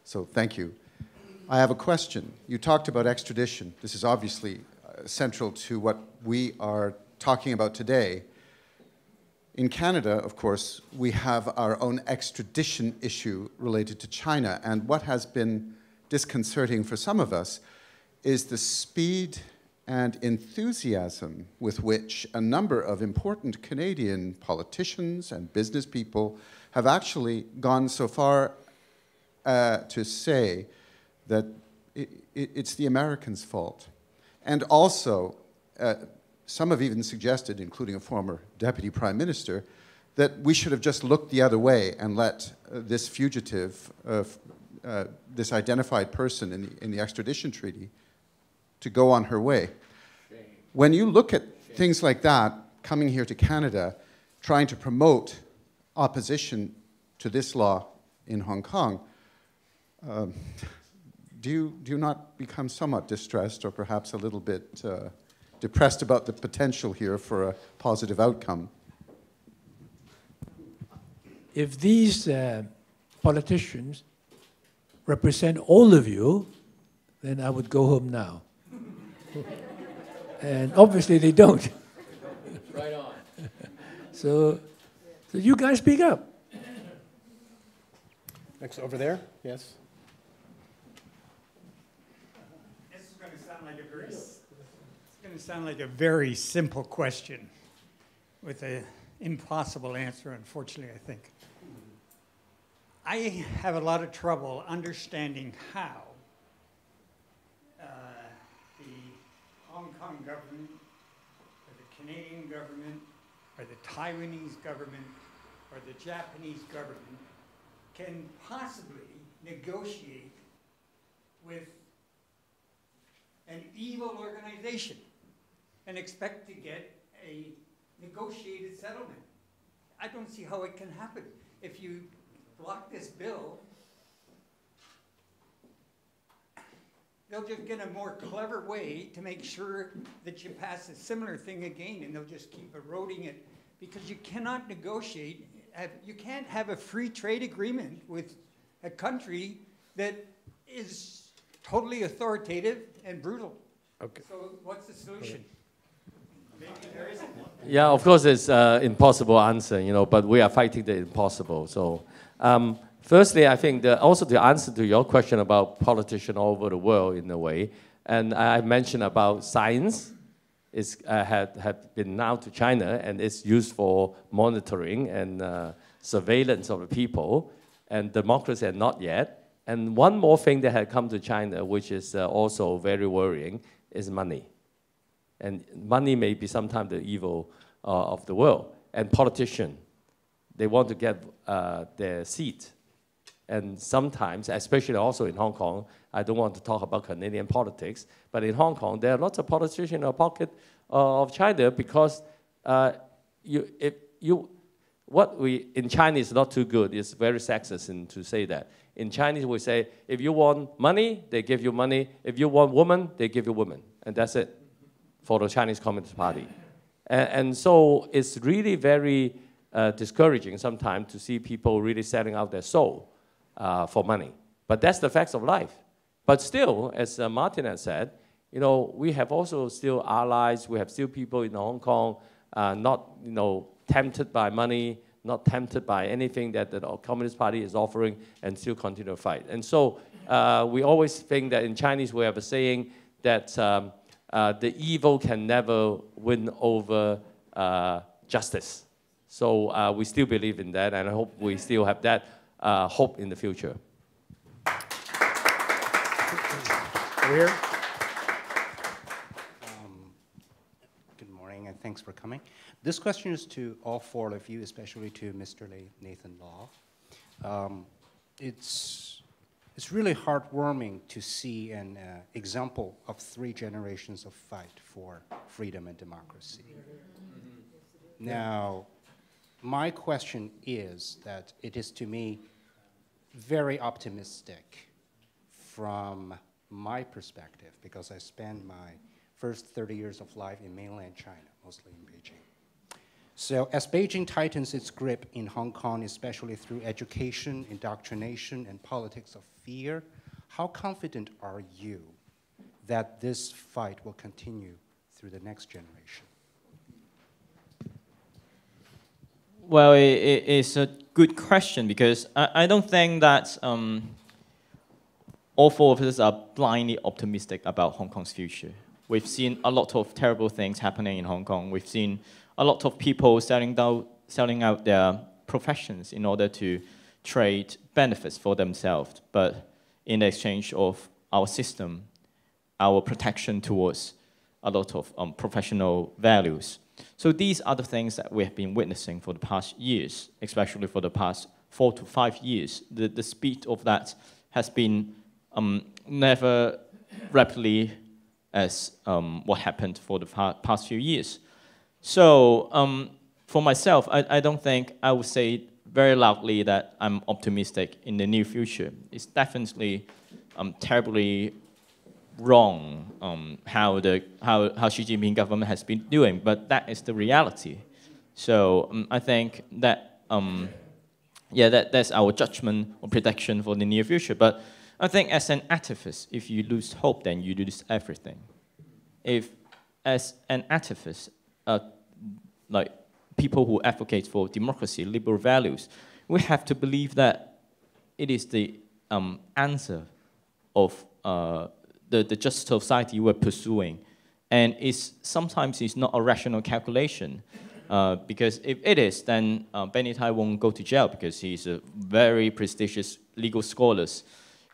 Speaker 9: So thank you. I have a question. You talked about extradition. This is obviously uh, central to what we are talking about today. In Canada, of course, we have our own extradition issue related to China. And what has been disconcerting for some of us is the speed and enthusiasm with which a number of important Canadian politicians and business people have actually gone so far uh, to say that it, it, it's the Americans' fault. And also, uh, some have even suggested, including a former deputy prime minister, that we should have just looked the other way and let uh, this fugitive, uh, uh, this identified person in the, in the extradition treaty, to go on her way. Shame. When you look at Shame. things like that, coming here to Canada, trying to promote opposition to this law in Hong Kong, um, do, you, do you not become somewhat distressed or perhaps a little bit uh, depressed about the potential here for a positive outcome?
Speaker 7: If these uh, politicians represent all of you, then I would go home now. and obviously they don't.
Speaker 1: Right on.
Speaker 7: so, so you guys speak up.
Speaker 3: Next, over there, yes.
Speaker 10: This is going to sound like a very, it's sound like a very simple question with an impossible answer, unfortunately, I think. I have a lot of trouble understanding how uh, the Hong Kong government, or the Canadian government, or the Taiwanese government, or the Japanese government can possibly negotiate with an evil organization and expect to get a negotiated settlement. I don't see how it can happen. If you block this bill, they'll just get a more clever way to make sure that you pass a similar thing again, and they'll just keep eroding it because you cannot negotiate you can't have a free trade agreement with a country that is totally authoritative and brutal. Okay. So what's the solution? Maybe there isn't one.
Speaker 4: Yeah, of course, it's an uh, impossible answer, you know, but we are fighting the impossible. So, um, firstly, I think that also the answer to your question about politicians all over the world, in a way, and I mentioned about science is, uh, had, had been now to China and it's used for monitoring and uh, surveillance of the people, and democracy had not yet. And one more thing that had come to China, which is uh, also very worrying, is money. And money may be sometimes the evil uh, of the world. And politicians, they want to get uh, their seat. And sometimes, especially also in Hong Kong, I don't want to talk about Canadian politics, but in Hong Kong, there are lots of politicians in the pocket uh, of China because uh, you, if you, what we, in Chinese is not too good, it's very sexist in, to say that. In Chinese, we say, if you want money, they give you money. If you want woman, they give you woman. And that's it for the Chinese Communist Party. And, and so it's really very uh, discouraging sometimes to see people really selling out their soul uh, for money. But that's the facts of life. But still, as uh, Martin has said, you know, we have also still allies. We have still people in Hong Kong uh, not, you know, tempted by money, not tempted by anything that the Communist Party is offering, and still continue to fight. And so uh, we always think that in Chinese we have a saying that um, uh, the evil can never win over uh, justice. So uh, we still believe in that, and I hope we still have that uh, hope in the future.
Speaker 3: Over here.
Speaker 11: Good morning, and thanks for coming. This question is to all four of you, especially to Mr. Nathan Law. Um, it's, it's really heartwarming to see an uh, example of three generations of fight for freedom and democracy. Now, my question is that it is to me very optimistic from my perspective because I spent my first 30 years of life in mainland China, mostly in Beijing. So as Beijing tightens its grip in Hong Kong, especially through education, indoctrination, and politics of fear, how confident are you that this fight will continue through the next generation?
Speaker 6: Well, it, it's a good question because I, I don't think that um, all four of us are blindly optimistic about Hong Kong's future. We've seen a lot of terrible things happening in Hong Kong. We've seen a lot of people selling out, selling out their professions in order to trade benefits for themselves, but in exchange of our system, our protection towards a lot of um, professional values. So these are the things that we have been witnessing for the past years, especially for the past four to five years. The, the speed of that has been um, never rapidly as um, what happened for the past few years. So um, for myself, I, I don't think I would say very loudly that I'm optimistic in the near future. It's definitely um, terribly wrong um, how the how, how Xi Jinping government has been doing, but that is the reality. So um, I think that um, yeah, that, that's our judgment or prediction for the near future. But I think as an activist, if you lose hope, then you lose everything. If as an activist, uh, like people who advocate for democracy, liberal values, we have to believe that it is the um, answer of uh, the, the just society we're pursuing. And it's, sometimes it's not a rational calculation. Uh, because if it is, then uh, Benny Tai won't go to jail because he's a very prestigious legal scholar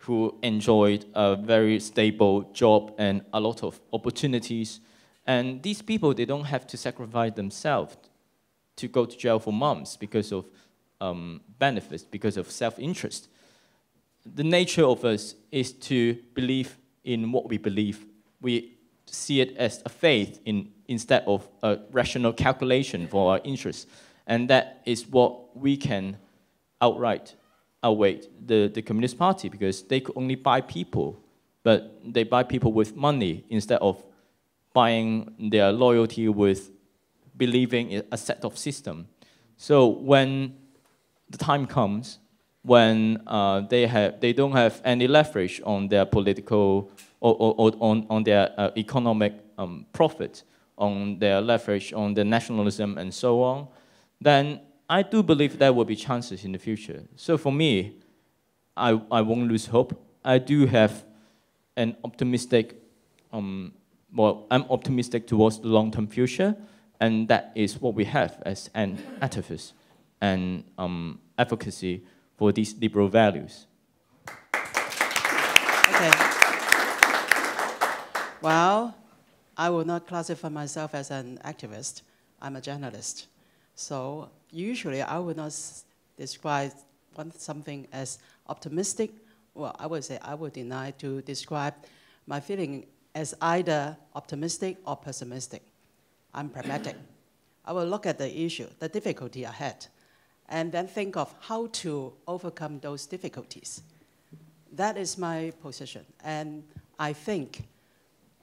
Speaker 6: who enjoyed a very stable job and a lot of opportunities. And these people, they don't have to sacrifice themselves to go to jail for months because of um, benefits, because of self-interest. The nature of us is to believe in what we believe. We see it as a faith in, instead of a rational calculation for our interests. And that is what we can outright outweigh the, the Communist Party because they could only buy people, but they buy people with money instead of buying their loyalty with believing in a set of system. So when the time comes, when uh, they, have, they don't have any leverage on their political or, or, or on, on their uh, economic um, profit, on their leverage on their nationalism and so on, then I do believe there will be chances in the future. So for me, I, I won't lose hope. I do have an optimistic, um, well, I'm optimistic towards the long-term future, and that is what we have as an activist and um, advocacy for these liberal values.
Speaker 5: Okay. Well, I will not classify myself as an activist. I'm a journalist. So usually I would not describe something as optimistic. Well, I would say I would deny to describe my feeling as either optimistic or pessimistic. I'm pragmatic. I will look at the issue, the difficulty ahead, and then think of how to overcome those difficulties. That is my position. And I think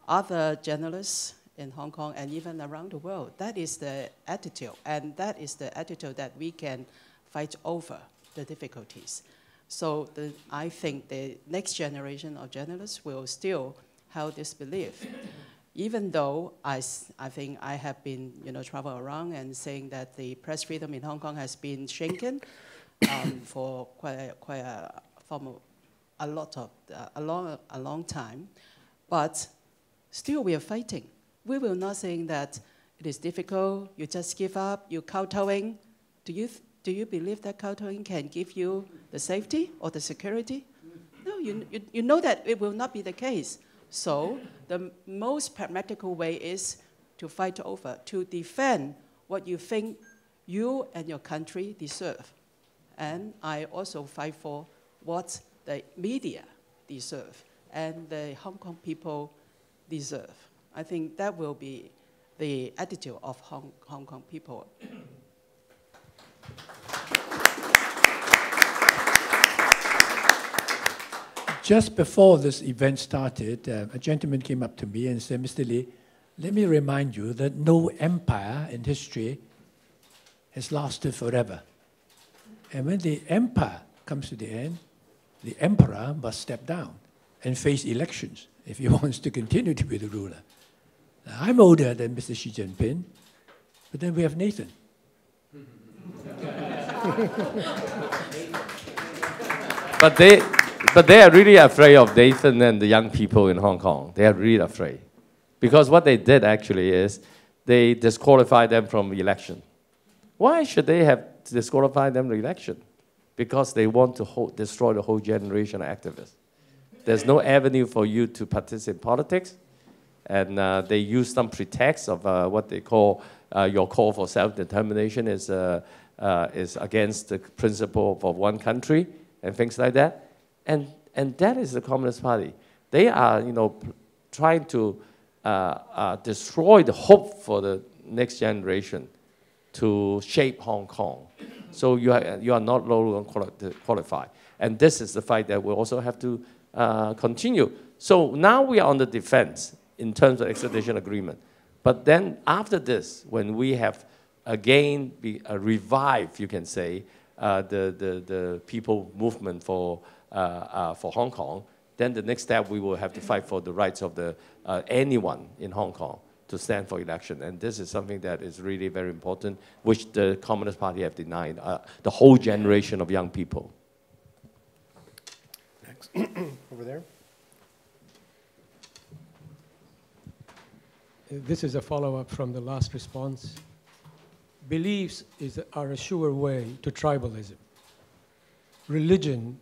Speaker 5: other journalists in Hong Kong and even around the world, that is the attitude. And that is the attitude that we can fight over the difficulties. So the, I think the next generation of journalists will still have this belief. even though I, I think I have been, you know, travel around and saying that the press freedom in Hong Kong has been shaken um, for quite a, quite a, a, lot of, uh, a long, a long time, but still we are fighting. We will not saying that it is difficult, you just give up, you kowtowing. Do you, do you believe that kowtowing can give you the safety or the security? No, you, you, you know that it will not be the case. So the most pragmatical way is to fight over, to defend what you think you and your country deserve. And I also fight for what the media deserve and the Hong Kong people deserve. I think that will be the attitude of Hong, Hong Kong people.
Speaker 7: Just before this event started, uh, a gentleman came up to me and said, Mr. Lee, let me remind you that no empire in history has lasted forever. And when the empire comes to the end, the emperor must step down and face elections if he wants to continue to be the ruler. Now, I'm older than Mr. Xi Jinping, but then we have Nathan.
Speaker 4: But they, but they are really afraid of Nathan and the young people in Hong Kong. They are really afraid. Because what they did actually is they disqualified them from election. Why should they have disqualified them from election? Because they want to whole, destroy the whole generation of activists. There's no avenue for you to participate in politics. And uh, they use some pretext of uh, what they call uh, your call for self-determination is, uh, uh, is against the principle of one country and things like that. And, and that is the Communist Party. They are, you know, trying to uh, uh, destroy the hope for the next generation to shape Hong Kong. So you are, you are not quali- qualified. And this is the fight that we also have to uh, continue. So now we are on the defense in terms of extradition agreement. But then after this, when we have again be, uh, revived, you can say, uh, the, the, the people movement for, for Hong Kong, then the next step we will have to fight for the rights of the, uh, anyone in Hong Kong to stand for election. And this is something that is really very important, which the Communist Party have denied, uh, the whole generation of young people.
Speaker 3: Next. Over there.
Speaker 12: This is a follow-up from the last response. Beliefs is, are a sure way to tribalism. Religion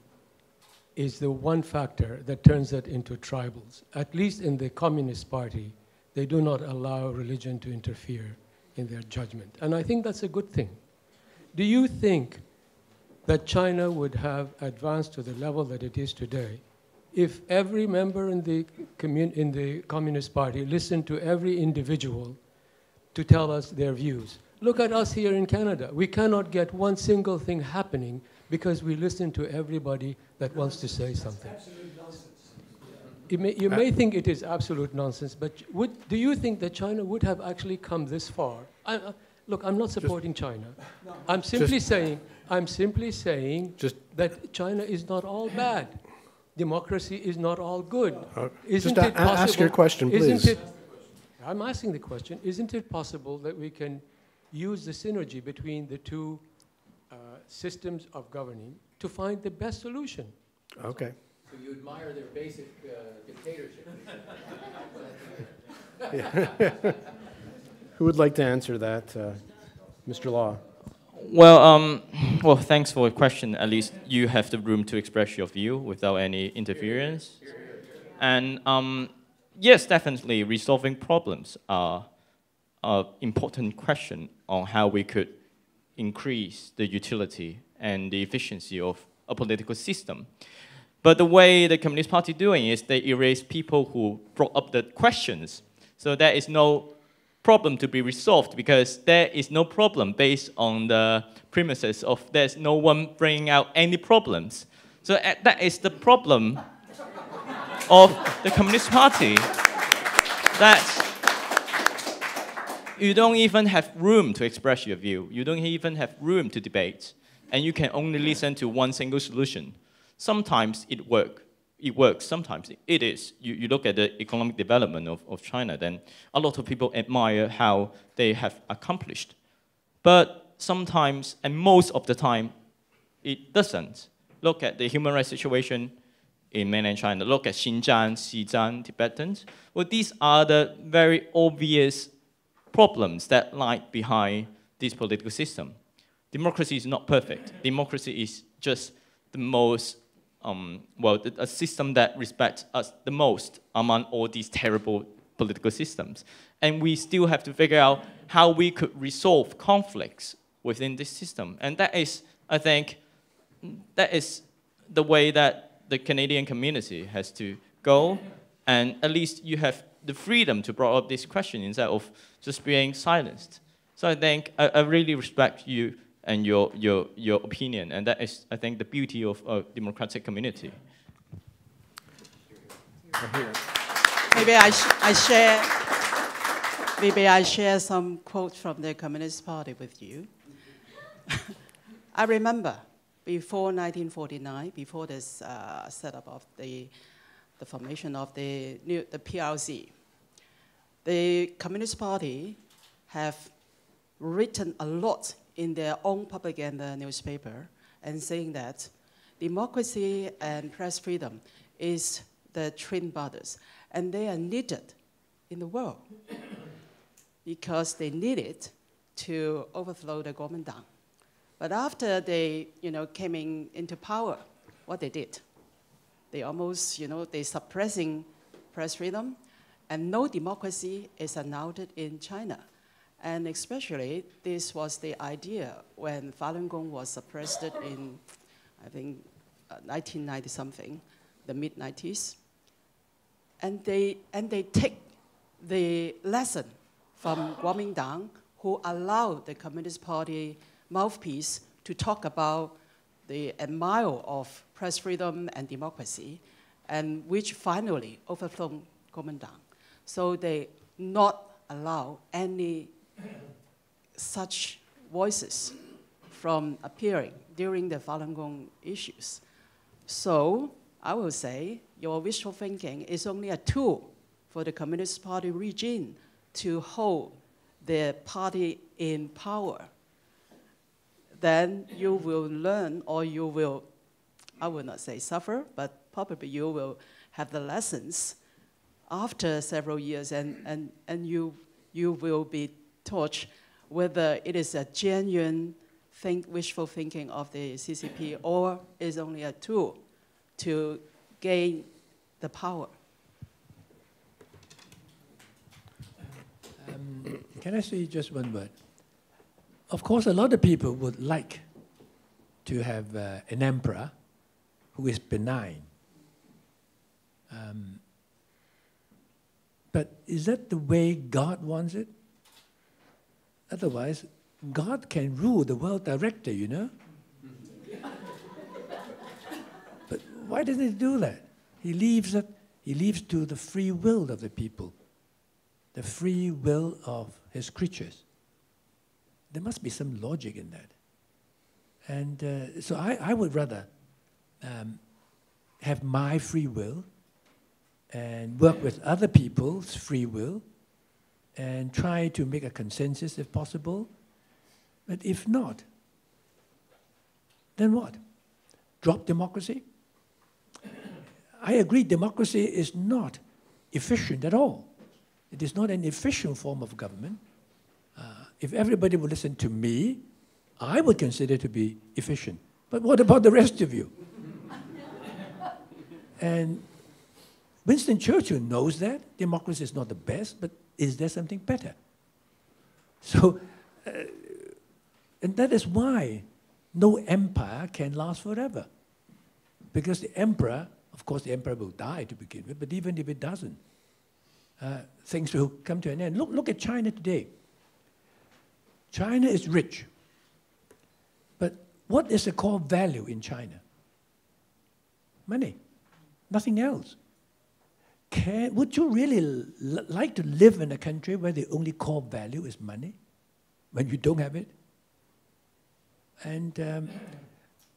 Speaker 12: is the one factor that turns it into tribals. At least in the Communist Party, they do not allow religion to interfere in their judgment. And I think that's a good thing. Do you think that China would have advanced to the level that it is today if every member in the, in the Communist Party listened to every individual to tell us their views. Look at us here in Canada. We cannot get one single thing happening because we listen to everybody that wants to say something. You may, you may think it is absolute nonsense, but would, do you think that China would have actually come this far? I, uh, look, I'm not supporting China. I'm simply
Speaker 3: Just-
Speaker 12: saying, I'm simply saying
Speaker 3: Just-
Speaker 12: that China is not all bad. Democracy is not all good.
Speaker 3: Uh,
Speaker 12: Isn't
Speaker 3: just a-
Speaker 12: it
Speaker 3: a- ask your
Speaker 12: possible-
Speaker 3: question,
Speaker 12: isn't
Speaker 3: please.
Speaker 12: it- I'm asking the question, isn't it possible that we can use the synergy between the two systems of governing to find the best solution?
Speaker 3: Okay.
Speaker 1: So you admire their basic uh, dictatorship?
Speaker 3: Who would like to answer that? Uh, Mr. Law.
Speaker 6: Well, um, well, thanks for the question. At least you have the room to express your view without any interference. And um, yes, definitely, resolving problems are an important question on how we could increase the utility and the efficiency of a political system. But the way the Communist Party doing is they erase people who brought up the questions. So there is no problem to be resolved because there is no problem based on the premises of there's no one bringing out any problems. So uh, that is the problem of the Communist Party. That you don't even have room to express your view. You don't even have room to debate. And you can only listen to one single solution. Sometimes it works. it works. Sometimes it is. You, you look at the economic development of, of China, then a lot of people admire how they have accomplished. But sometimes, and most of the time, it doesn't. Look at the human rights situation in mainland China. Look at Xinjiang, Xizang, Tibetans. Well, these are the very obvious problems that lie behind this political system. Democracy is not perfect. Democracy is just the most, um, well, a system that respects us the most among all these terrible political systems. And we still have to figure out how we could resolve conflicts within this system. And that is, I think, that is the way that the Canadian community has to go. And at least you have the freedom to bring up this question instead of just being silenced. So I think I, I really respect you and your, your, your opinion. And that is, I think, the beauty of a democratic community.
Speaker 5: Maybe I, I share. Maybe I share some quotes from the Communist Party with you. I remember before 1949, before this uh, setup of the, the formation of the, new, the PRC, the Communist Party have written a lot in their own propaganda newspaper and saying that democracy and press freedom is the twin brothers, and they are needed in the world because they need it to overthrow the Kuomintang. But after they, you know, came in, into power, what they did, they almost, you know, they're suppressing press freedom, and no democracy is announced in China. And especially, this was the idea when Falun Gong was suppressed in, I think, uh, 1990 something, the mid 90s. And they, and they take the lesson from Kuomintang, who allowed the Communist Party mouthpiece to talk about the admire of press freedom and democracy, and which finally overthrew Kuomintang. So they not allow any such voices from appearing during the Falun Gong issues. So I will say your wishful thinking is only a tool for the Communist Party regime to hold the party in power. Then you will learn or you will, I will not say suffer, but probably you will have the lessons after several years and, and, and you, you will be taught whether it is a genuine think, wishful thinking of the CCP or is only a tool to gain the power.
Speaker 7: Um, can I say just one word? Of course, a lot of people would like to have uh, an emperor who is benign. Um, but is that the way God wants it? Otherwise, God can rule the world directly, you know? but why doesn't he do that? He leaves it, he leaves to the free will of the people, the free will of his creatures. There must be some logic in that. And uh, so I, I would rather um, have my free will and work with other people's free will and try to make a consensus if possible. But if not, then what? Drop democracy? I agree, democracy is not efficient at all. It is not an efficient form of government. If everybody would listen to me, I would consider to be efficient. But what about the rest of you? and Winston Churchill knows that democracy is not the best, but is there something better? So, uh, and that is why no empire can last forever. Because the emperor, of course, the emperor will die to begin with, but even if it doesn't, uh, things will come to an end. Look, look at China today. China is rich. But what is the core value in China? Money, nothing else. Can, would you really like to live in a country where the only core value is money when you don't have it? And, um,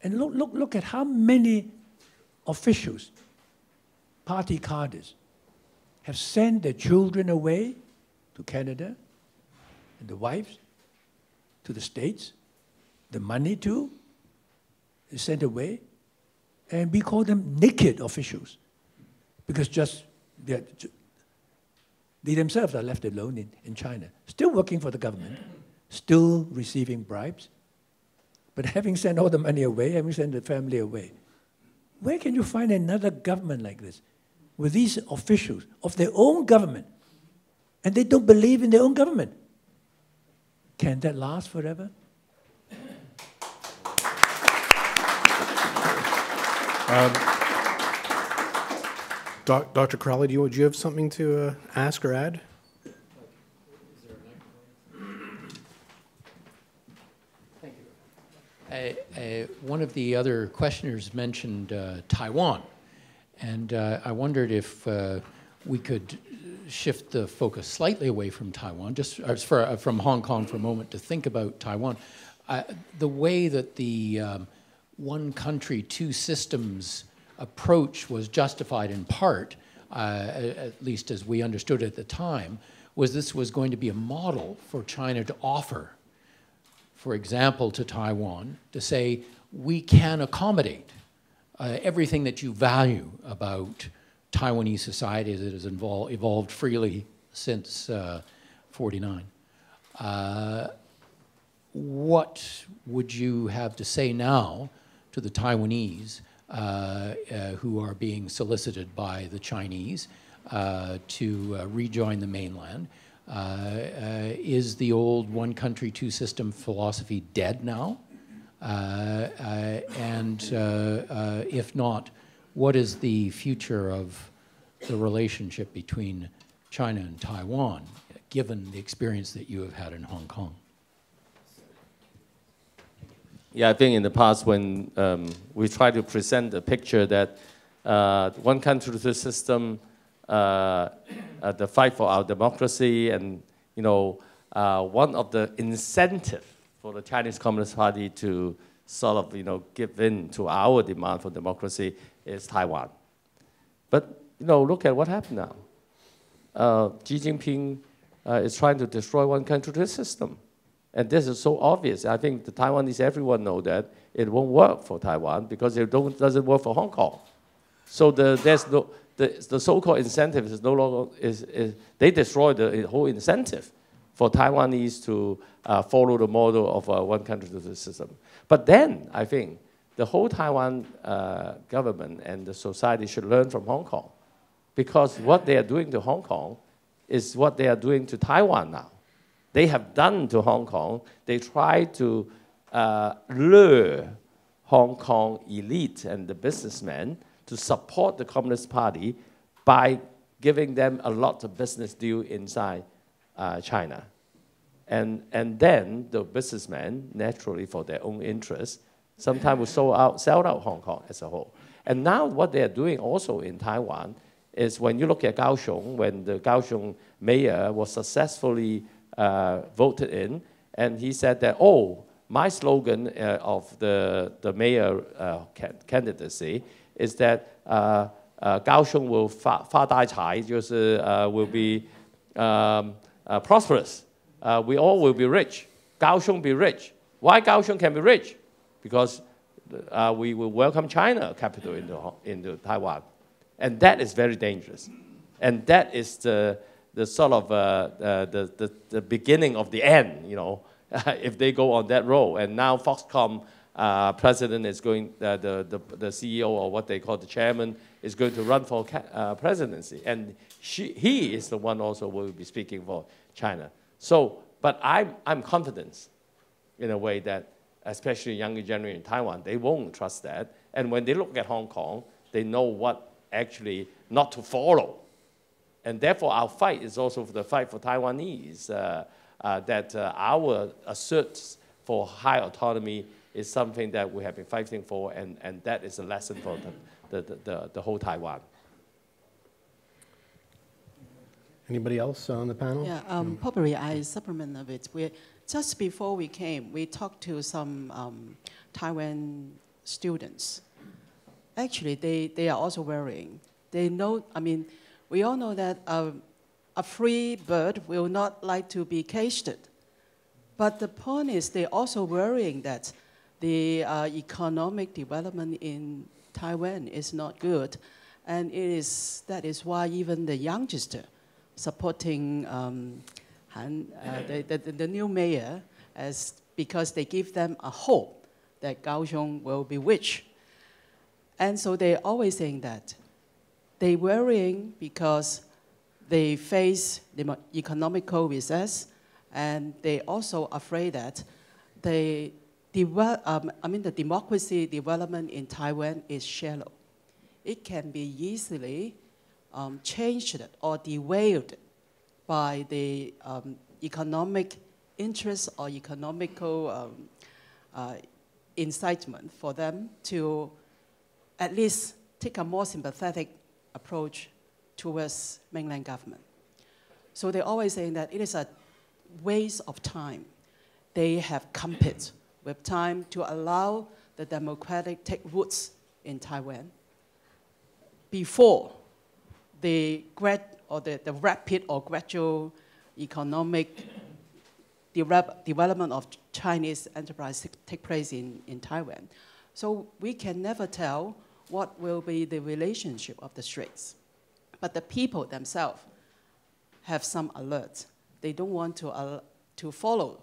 Speaker 7: and look, look, look at how many officials party cadres have sent their children away to Canada and the wives to the States. The money too is sent away. And we call them naked officials because just they're, they themselves are left alone in, in China, still working for the government, still receiving bribes, but having sent all the money away, having sent the family away. Where can you find another government like this? With these officials of their own government, and they don't believe in their own government. Can that last forever?
Speaker 3: Doc, Dr. Crowley, do you, do you have something to uh, ask or add?
Speaker 1: Uh, uh, One of the other questioners mentioned uh, Taiwan, and uh, I wondered if uh, we could shift the focus slightly away from Taiwan, just for, uh, from Hong Kong for a moment, to think about Taiwan. Uh, The way that the um, one country, two systems approach was justified in part, uh, at least as we understood at the time, was this was going to be a model for China to offer for example, to Taiwan, to say, we can accommodate uh, everything that you value about Taiwanese society as it has evol- evolved freely since uh, 49. Uh, what would you have to say now to the Taiwanese uh, who are being solicited by the Chinese to rejoin the mainland? Uh, uh, is the old one country, two system philosophy dead now? Uh, and if not, what is the future of the relationship between China and Taiwan, given the experience that you have had in Hong Kong?
Speaker 4: Yeah, I think in the past when um, we try to present a picture that uh, one country two system, uh, uh, the fight for our democracy, and you know, uh, one of the incentive for the Chinese Communist Party to sort of you know give in to our demand for democracy is Taiwan. But you know, look at what happened now. Uh, Xi Jinping uh, is trying to destroy one country system. And this is so obvious. I think the Taiwanese, everyone know that it won't work for Taiwan because it don't, doesn't work for Hong Kong. So the, there's no, the, the so-called incentive is no longer, is, is, they destroy the whole incentive for Taiwanese to uh, follow the model of uh, one country system. But then, I think, the whole Taiwan uh, government and the society should learn from Hong Kong. Because what they are doing to Hong Kong is what they are doing to Taiwan now they have done to Hong Kong, they try to uh, lure Hong Kong elite and the businessmen to support the Communist Party by giving them a lot of business deal inside uh, China. And, and then the businessmen, naturally for their own interest, Sometimes we sold out, sell out Hong Kong as a whole. And now what they are doing also in Taiwan is when you look at Kaohsiung, when the Kaohsiung mayor was successfully uh, voted in, and he said that, oh, my slogan uh, of the, the mayor uh, can candidacy is that uh, uh, Kaohsiung will fa, fa dai chai, will be um, uh, prosperous. Uh, we all will be rich. Kaohsiung be rich. Why Kaohsiung can be rich? Because uh, we will welcome China capital into, into Taiwan. And that is very dangerous. And that is the, the sort of uh, uh, the, the, the beginning of the end, you know, if they go on that road. And now Foxconn uh, president is going, uh, the, the, the CEO or what they call the chairman is going to run for uh, presidency. And she, he is the one also will be speaking for China. So, but I'm, I'm confident in a way that especially younger generation in Taiwan, they won't trust that. And when they look at Hong Kong, they know what actually not to follow. And therefore, our fight is also for the fight for Taiwanese, uh, uh, that uh, our asserts for high autonomy is something that we have been fighting for, and, and that is a lesson for the, the, the, the whole Taiwan.
Speaker 3: Anybody else on the panel?
Speaker 5: Yeah, um, probably I supplement of it. We, just before we came, we talked to some um, Taiwan students. Actually, they, they are also worrying They know, I mean, we all know that a, a free bird will not like to be caged. But the point is, they're also worrying that the uh, economic development in Taiwan is not good. And it is, that is why even the youngest supporting um, Han, uh, the, the, the new mayor as, because they give them a hope that Kaohsiung will be rich. And so they're always saying that. They're worrying because they face the economical recess, and they also afraid that they um, I mean, the democracy development in Taiwan is shallow. It can be easily um, changed or derailed by the um, economic interest or economical um, uh, incitement for them to at least take a more sympathetic approach towards mainland government. So they're always saying that it is a waste of time. They have competed with time to allow the democratic take roots in Taiwan before the grad or the, the rapid or gradual economic development of Chinese enterprise take place in, in Taiwan. So we can never tell what will be the relationship of the straits. But the people themselves have some alert. They don't want to, uh, to follow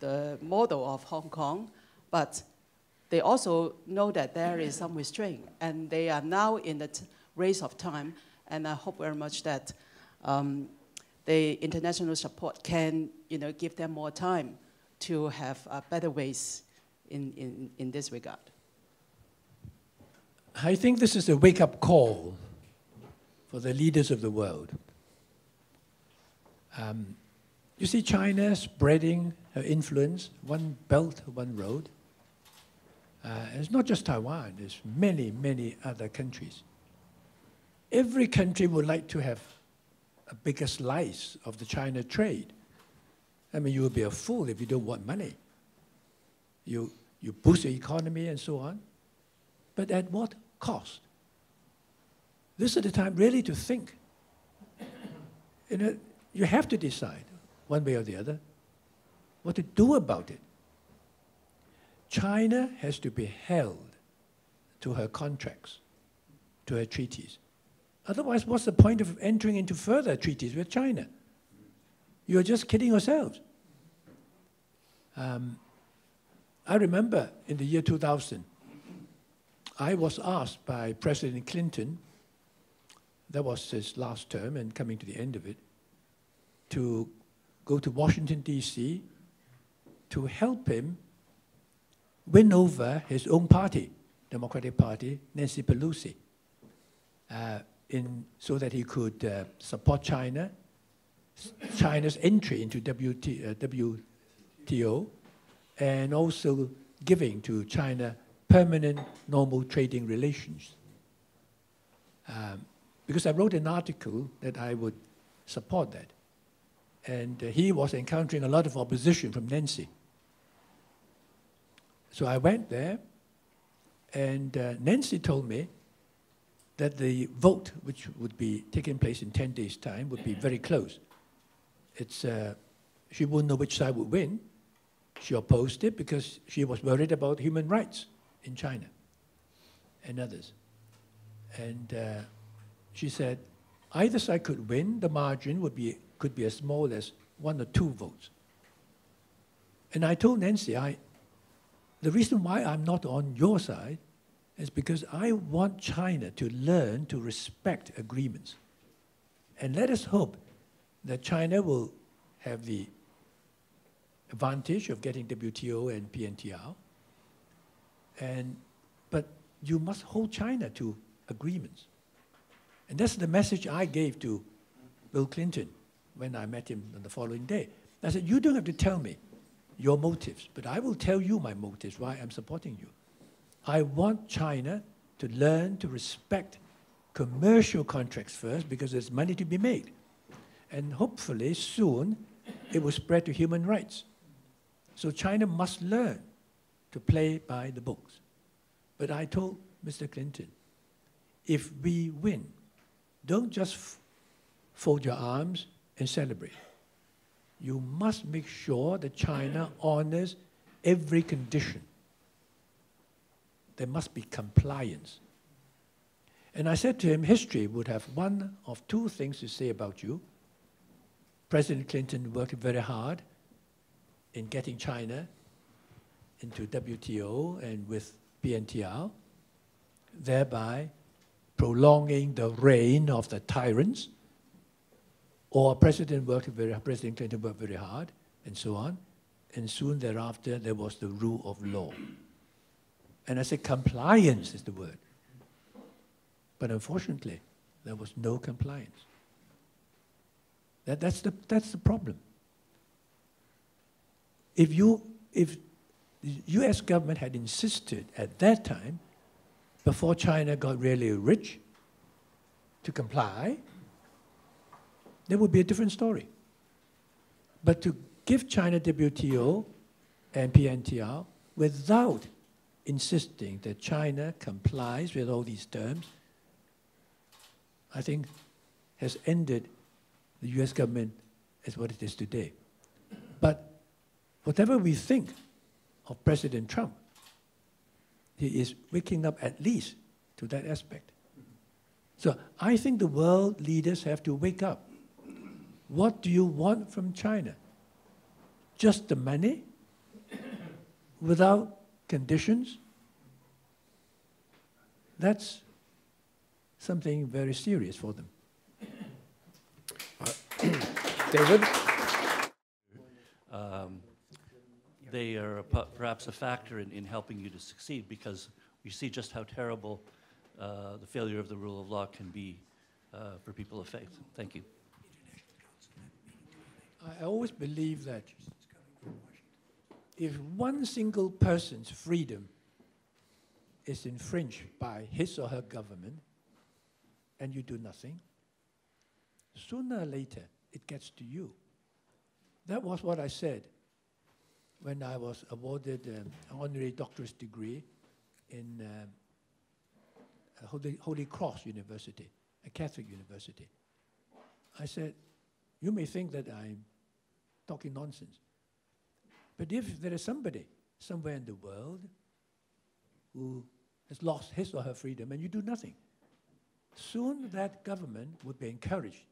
Speaker 5: the model of Hong Kong, but they also know that there is some restraint, and they are now in the race of time, and I hope very much that um, the international support can you know, give them more time to have uh, better ways in, in, in this regard.
Speaker 7: I think this is a wake-up call for the leaders of the world. Um, you see China spreading her influence, one belt, one road. Uh, it's not just Taiwan, there's many, many other countries. Every country would like to have a bigger slice of the China trade. I mean, you would be a fool if you don't want money. You, you boost the economy and so on, but at what cost? This is the time really to think. You know, you have to decide one way or the other what to do about it. China has to be held to her contracts, to her treaties. Otherwise, what's the point of entering into further treaties with China? You're just kidding yourselves. Um, I remember in the year 2000, I was asked by President Clinton, that was his last term and coming to the end of it, to go to Washington, D.C. to help him win over his own party, Democratic Party, Nancy Pelosi. Uh, in, so that he could uh, support China, China's entry into WT, uh, WTO, and also giving to China permanent normal trading relations. Um, because I wrote an article that I would support that. And uh, he was encountering a lot of opposition from Nancy. So I went there, and uh, Nancy told me that the vote, which would be taking place in 10 days' time, would be very close. It's, uh, she wouldn't know which side would win. She opposed it because she was worried about human rights in China and others. And uh, she said, either side could win, the margin would be, could be as small as one or two votes. And I told Nancy, I, the reason why I'm not on your side is because I want China to learn to respect agreements. And let us hope that China will have the advantage of getting WTO and PNTR. And, but you must hold China to agreements. And that's the message I gave to Bill Clinton when I met him on the following day. I said, You don't have to tell me your motives, but I will tell you my motives, why I'm supporting you. I want China to learn to respect commercial contracts first because there's money to be made. And hopefully soon it will spread to human rights. So China must learn to play by the books. But I told Mr. Clinton, if we win, don't just fold your arms and celebrate. You must make sure that China honors every condition. There must be compliance. And I said to him, history would have one of two things to say about you. President Clinton worked very hard in getting China into WTO and with PNTR, thereby prolonging the reign of the tyrants. Or President worked very, President Clinton worked very hard, and so on. And soon thereafter, there was the rule of law. And I said, compliance is the word. But unfortunately, there was no compliance. That, that's, the, that's the problem. If, you, if the US government had insisted at that time, before China got really rich, to comply, there would be a different story. But to give China WTO and PNTR without insisting that China complies with all these terms, I think has ended the US government as what it is today. But whatever we think of President Trump, he is waking up at least to that aspect. So I think the world leaders have to wake up. What do you want from China? Just the money? Without conditions? That's something very serious for them.
Speaker 3: David?
Speaker 13: Um, they are a, perhaps a factor in, in helping you to succeed because you see just how terrible uh, the failure of the rule of law can be uh, for people of faith. Thank you.
Speaker 7: I always believe that if one single person's freedom is infringed by his or her government and you do nothing, sooner or later it gets to you. That was what I said when I was awarded um, an honorary doctorate degree in uh, Holy, Holy Cross University, a Catholic university. I said, you may think that I'm talking nonsense. But if there is somebody somewhere in the world who has lost his or her freedom and you do nothing, soon that government would be encouraged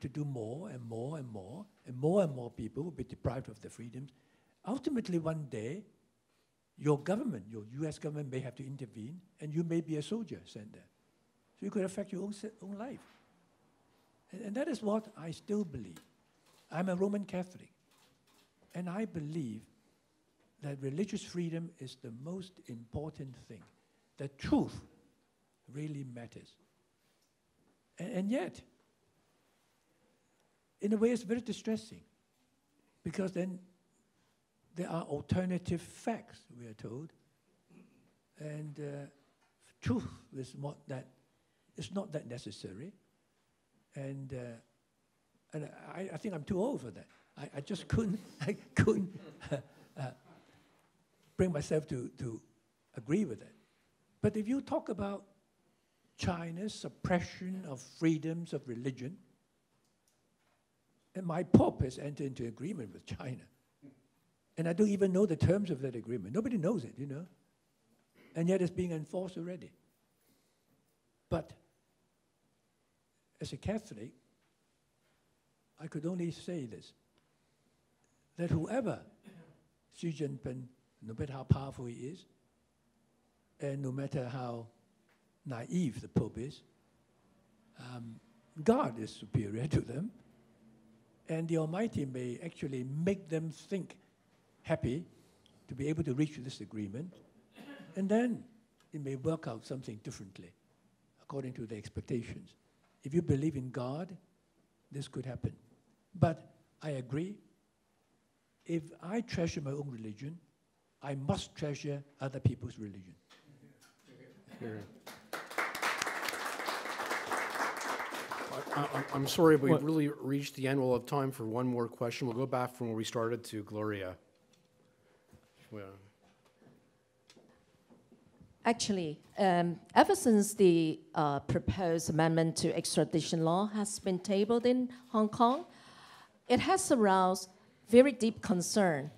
Speaker 7: to do more and more and more, and more and more people will be deprived of their freedoms. Ultimately, one day, your government, your US government, may have to intervene, and you may be a soldier sent there. So you could affect your own, own life. And, and that is what I still believe. I'm a Roman Catholic, and I believe that religious freedom is the most important thing. That truth really matters. And, and yet, in a way, it's very distressing because then there are alternative facts, we are told, and uh, truth is not that, it's not that necessary. And, uh, and I, I think I'm too old for that. I, I just couldn't, I couldn't uh, uh, bring myself to, to agree with it. But if you talk about China's suppression of freedoms of religion, and my Pope has entered into agreement with China. And I don't even know the terms of that agreement. Nobody knows it, you know. And yet it's being enforced already. But as a Catholic, I could only say this that whoever Xi Jinping, no matter how powerful he is, and no matter how naive the Pope is, um, God is superior to them. And the Almighty may actually make them think happy to be able to reach this agreement. And then it may work out something differently according to the expectations. If you believe in God, this could happen. But I agree. If I treasure my own religion, I must treasure other people's religion.
Speaker 3: I- I- I'm sorry, but we've really reached the end. We'll have time for one more question. We'll go back from where we started to Gloria. Well,
Speaker 2: Actually, um, ever since the uh, proposed amendment to extradition law has been tabled in Hong Kong, it has aroused very deep concern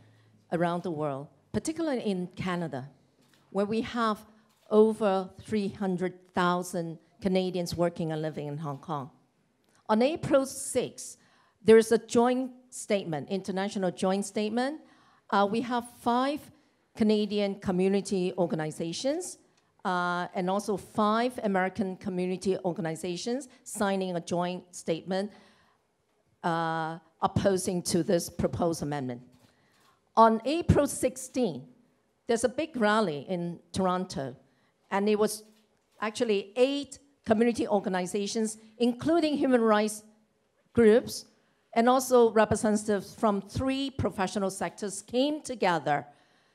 Speaker 2: around the world, particularly in Canada, where we have over 300,000 Canadians working and living in Hong Kong. On April 6, there is a joint statement, international joint statement. Uh, we have five Canadian community organizations uh, and also five American community organizations signing a joint statement uh, opposing to this proposed amendment. On April 16, there's a big rally in Toronto, and it was actually eight community organizations, including human rights groups, and also representatives from three professional sectors came together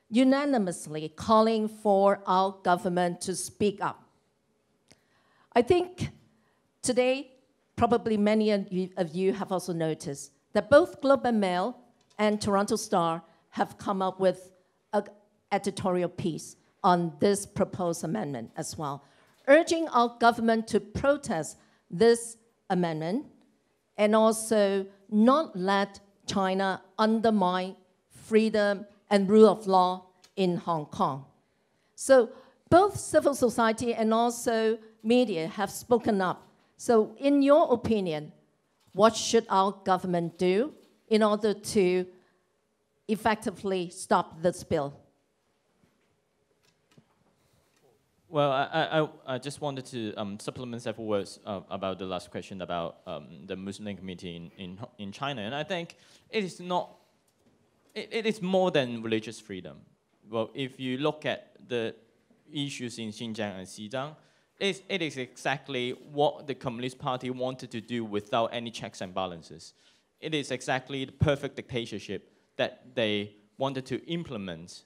Speaker 2: unanimously calling for our government to speak up. I think today, probably many of you, have also noticed that both Globe and Mail and Toronto Star have come up with an editorial piece on this proposed amendment as well, urging our government to protest this amendment and also not let China undermine freedom and rule of law in Hong Kong. So both civil society and also media have spoken up. So in your opinion, what should our government do in order to effectively stop this bill?
Speaker 6: Well, I, I, I just wanted to um, supplement several words uh, about the last question about um, the Muslim community in, in, in China. And I think it is not, it, it is more than religious freedom. Well, if you look at the issues in Xinjiang and Xizang, it's, it is exactly what the Communist Party wanted to do without any checks and balances. It is exactly the perfect dictatorship that they wanted to implement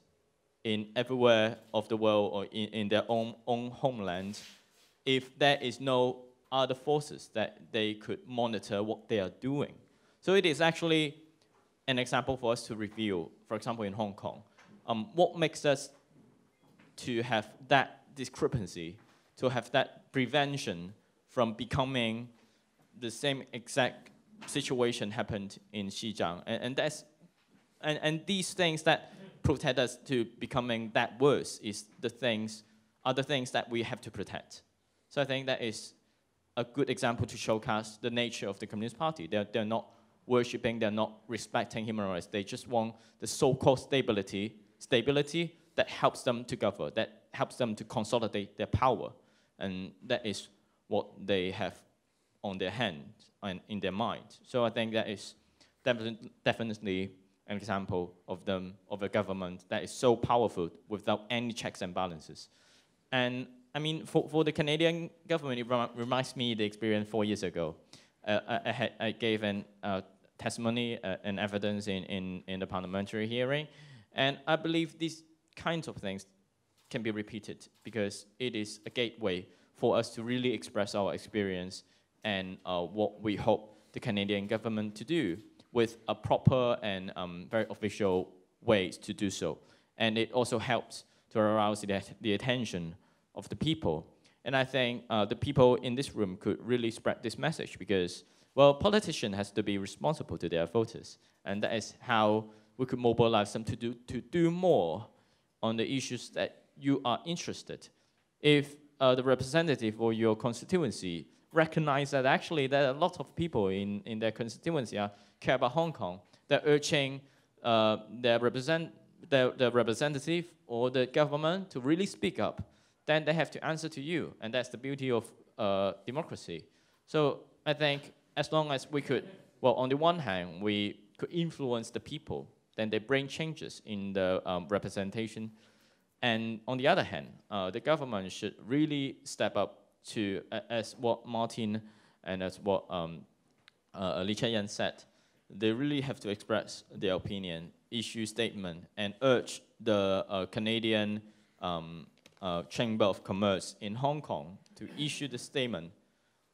Speaker 6: in everywhere of the world or in, in their own, own homeland if there is no other forces that they could monitor what they are doing. So it is actually an example for us to review, for example, in Hong Kong. Um, what makes us to have that discrepancy, to have that prevention from becoming the same exact situation happened in Xizang. And, and, that's, and, and these things that protect us to becoming that worse is the things, are the things that we have to protect. So I think that is a good example to showcase the nature of the Communist Party. They're, they're not worshipping, they're not respecting human rights. They just want the so-called stability, stability that helps them to govern, that helps them to consolidate their power. And that is what they have on their hand and in their mind. So I think that is definitely an example of them of a government that is so powerful without any checks and balances. And I mean, for, for the Canadian government, it rem reminds me the experience four years ago. Uh, I, I, I gave an uh, testimony uh, and evidence in, in, in the parliamentary hearing, and I believe these kinds of things can be repeated because it is a gateway for us to really express our experience and uh, what we hope the Canadian government to do with a proper and um, very official ways to do so. And it also helps to arouse the, the attention of the people. And I think uh, the people in this room could really spread this message because, well, politicians has to be responsible to their voters. And that is how we could mobilize them to do, to do more on the issues that you are interested. If uh, the representative or your constituency recognize that actually there are a lot of people in, in their constituency are care about Hong Kong. They're urging uh, their, represent, their, their representative or the government to really speak up. Then they have to answer to you, and that's the beauty of uh, democracy. So I think as long as we could, well, on the one hand, we could influence the people, then they bring changes in the um, representation. And on the other hand, uh, the government should really step up to, as what Martin and as what um, uh, Lee said, they really have to express their opinion, issue statement, and urge the uh, Canadian um, uh, Chamber of Commerce in Hong Kong to issue the statement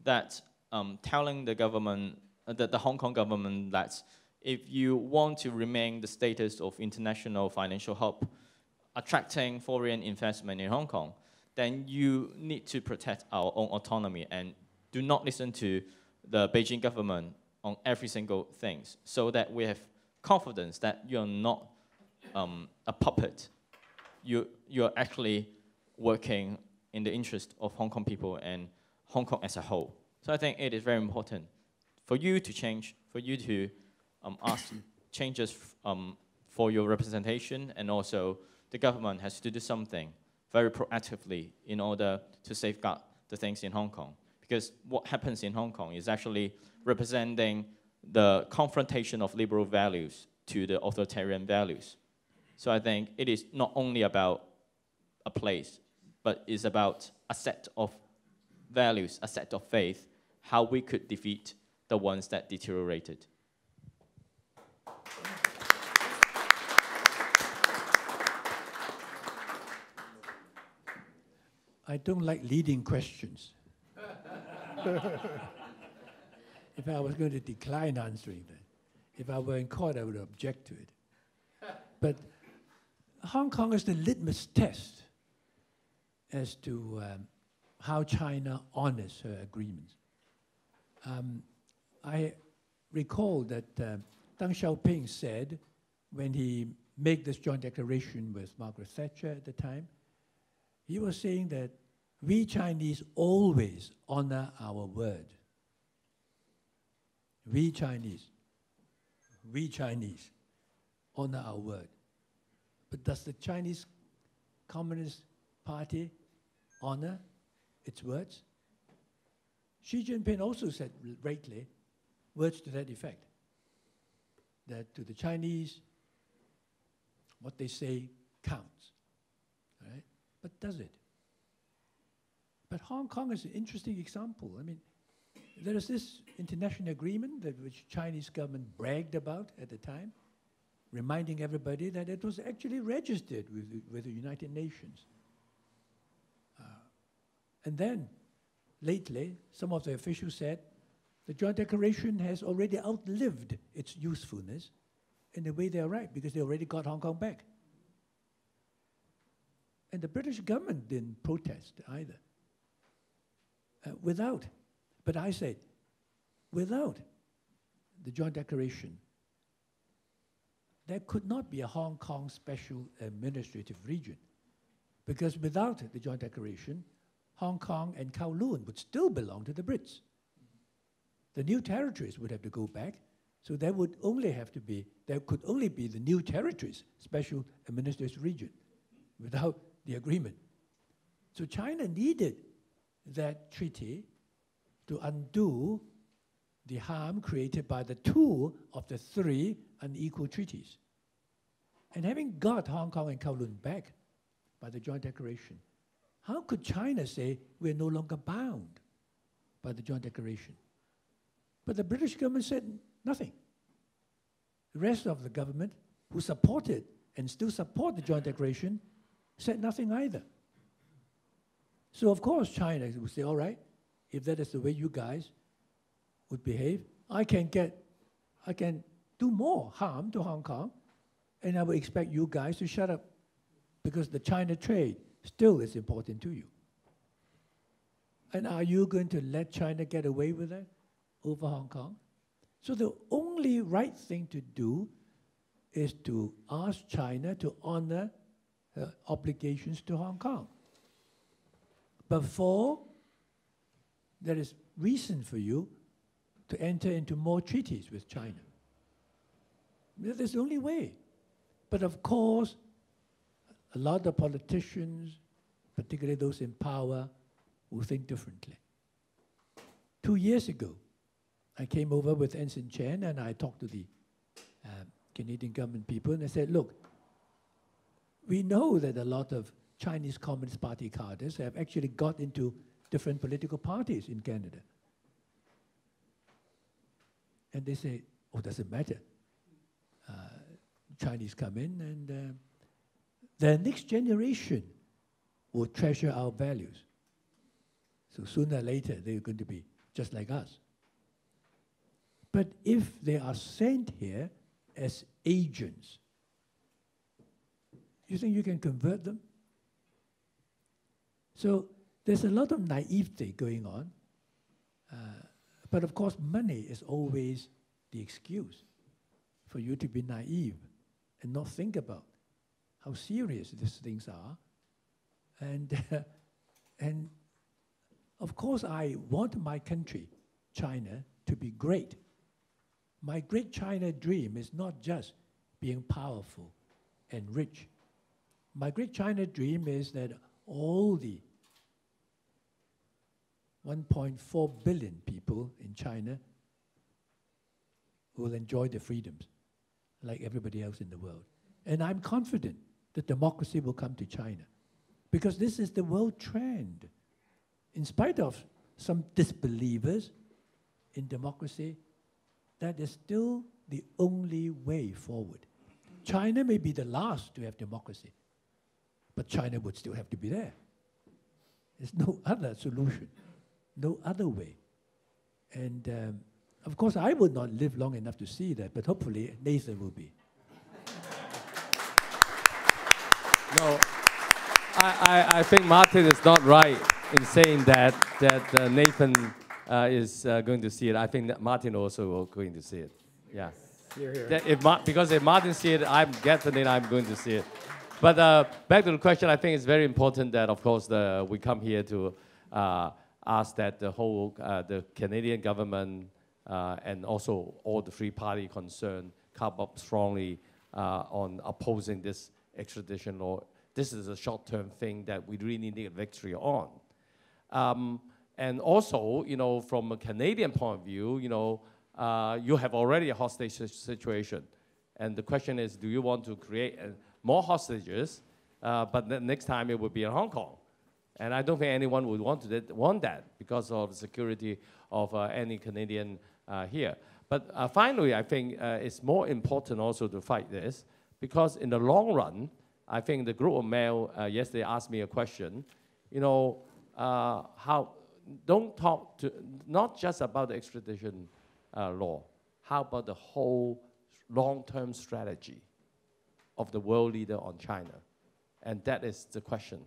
Speaker 6: that um, telling the government, uh, that the Hong Kong government that if you want to remain the status of international financial hub, attracting foreign investment in Hong Kong, then you need to protect our own autonomy and do not listen to the Beijing government on every single thing so that we have confidence that you're not um, a puppet. You, you're actually working in the interest of Hong Kong people and Hong Kong as a whole. So I think it is very important for you to change, for you to um, ask changes um, for your representation, and also the government has to do something very proactively in order to safeguard the things in Hong Kong. Because what happens in Hong Kong is actually representing the confrontation of liberal values to the authoritarian values. So I think it is not only about a place, but it's about a set of values, a set of faith, how we could defeat the ones that deteriorated.
Speaker 7: I don't like leading questions. if I was going to decline answering that, if I were in court, I would object to it. But Hong Kong is the litmus test as to um, how China honors her agreements. Um, I recall that uh, Deng Xiaoping said when he made this joint declaration with Margaret Thatcher at the time, he was saying that we Chinese always honor our word. We Chinese, we Chinese honor our word. But does the Chinese Communist Party honor its words? Xi Jinping also said rightly words to that effect that to the Chinese, what they say counts. But does it? But Hong Kong is an interesting example. I mean, there is this international agreement that which Chinese government bragged about at the time, reminding everybody that it was actually registered with the, with the United Nations. Uh, and then, lately, some of the officials said the Joint Declaration has already outlived its usefulness. In a way, they're right, because they already got Hong Kong back. And the British government didn't protest either. Uh, without, but I said, without the Joint Declaration, there could not be a Hong Kong special administrative region. Because without the Joint Declaration, Hong Kong and Kowloon would still belong to the Brits. The new territories would have to go back, so there would only have to be, there could only be the new territories, special administrative region, without the agreement. So China needed that treaty to undo the harm created by the two of the three unequal treaties. And having got Hong Kong and Kowloon back by the Joint Declaration, how could China say we're no longer bound by the Joint Declaration? But the British government said nothing. The rest of the government, who supported and still support the Joint Declaration, said nothing either. So of course China would say, all right, if that is the way you guys would behave, I can get, I can do more harm to Hong Kong, and I would expect you guys to shut up because the China trade still is important to you. And are you going to let China get away with that over Hong Kong? So the only right thing to do is to ask China to honor her obligations to Hong Kong before there is reason for you to enter into more treaties with China. That's the only way. But of course, a lot of politicians, particularly those in power, will think differently. Two years ago, I came over with Anson Chan and I talked to the uh, Canadian government people and I said, look, we know that a lot of Chinese Communist Party cadres have actually got into different political parties in Canada. And they say, oh, doesn't matter. Uh, Chinese come in and uh, the next generation will treasure our values. So sooner or later, they're going to be just like us. But if they are sent here as agents, you think you can convert them? So there's a lot of naivety going on. Uh, but of course, money is always the excuse for you to be naive and not think about how serious these things are. And, uh, and of course, I want my country, China, to be great. My great China dream is not just being powerful and rich. My great China dream is that all the 1.4 billion people in China will enjoy their freedoms like everybody else in the world. And I'm confident that democracy will come to China because this is the world trend. In spite of some disbelievers in democracy, that is still the only way forward. China may be the last to have democracy, but China would still have to be there. There's no other solution, no other way. And um, of course, I would not live long enough to see that, but hopefully Nathan will be.
Speaker 4: No, I, I, I think Martin is not right in saying that, that uh, Nathan uh, is uh, going to see it. I think that Martin also going to see it. Yeah.
Speaker 3: Here, here.
Speaker 4: That if Ma- because if Martin see it, I'm definitely I'm going to see it. But uh, back to the question, I think it's very important that, of course, the, we come here to uh, ask that the whole uh, the Canadian government uh, and also all the three party concerned come up strongly uh, on opposing this extradition law. This is a short-term thing that we really need a victory on. Um, and also, you know, from a Canadian point of view, you know, uh, you have already a hostage situation. And the question is, do you want to create uh, more hostages, uh, but the next time it would be in Hong Kong? And I don't think anyone would want, to that, want that because of the security of uh, any Canadian uh, here. But uh, finally, I think uh, it's more important also to fight this because in the long run, I think the group of male yesterday asked me a question, you know, how, don't talk to, not just about the extradition law, how about the whole long-term strategy of the world leader on China? And that is the question.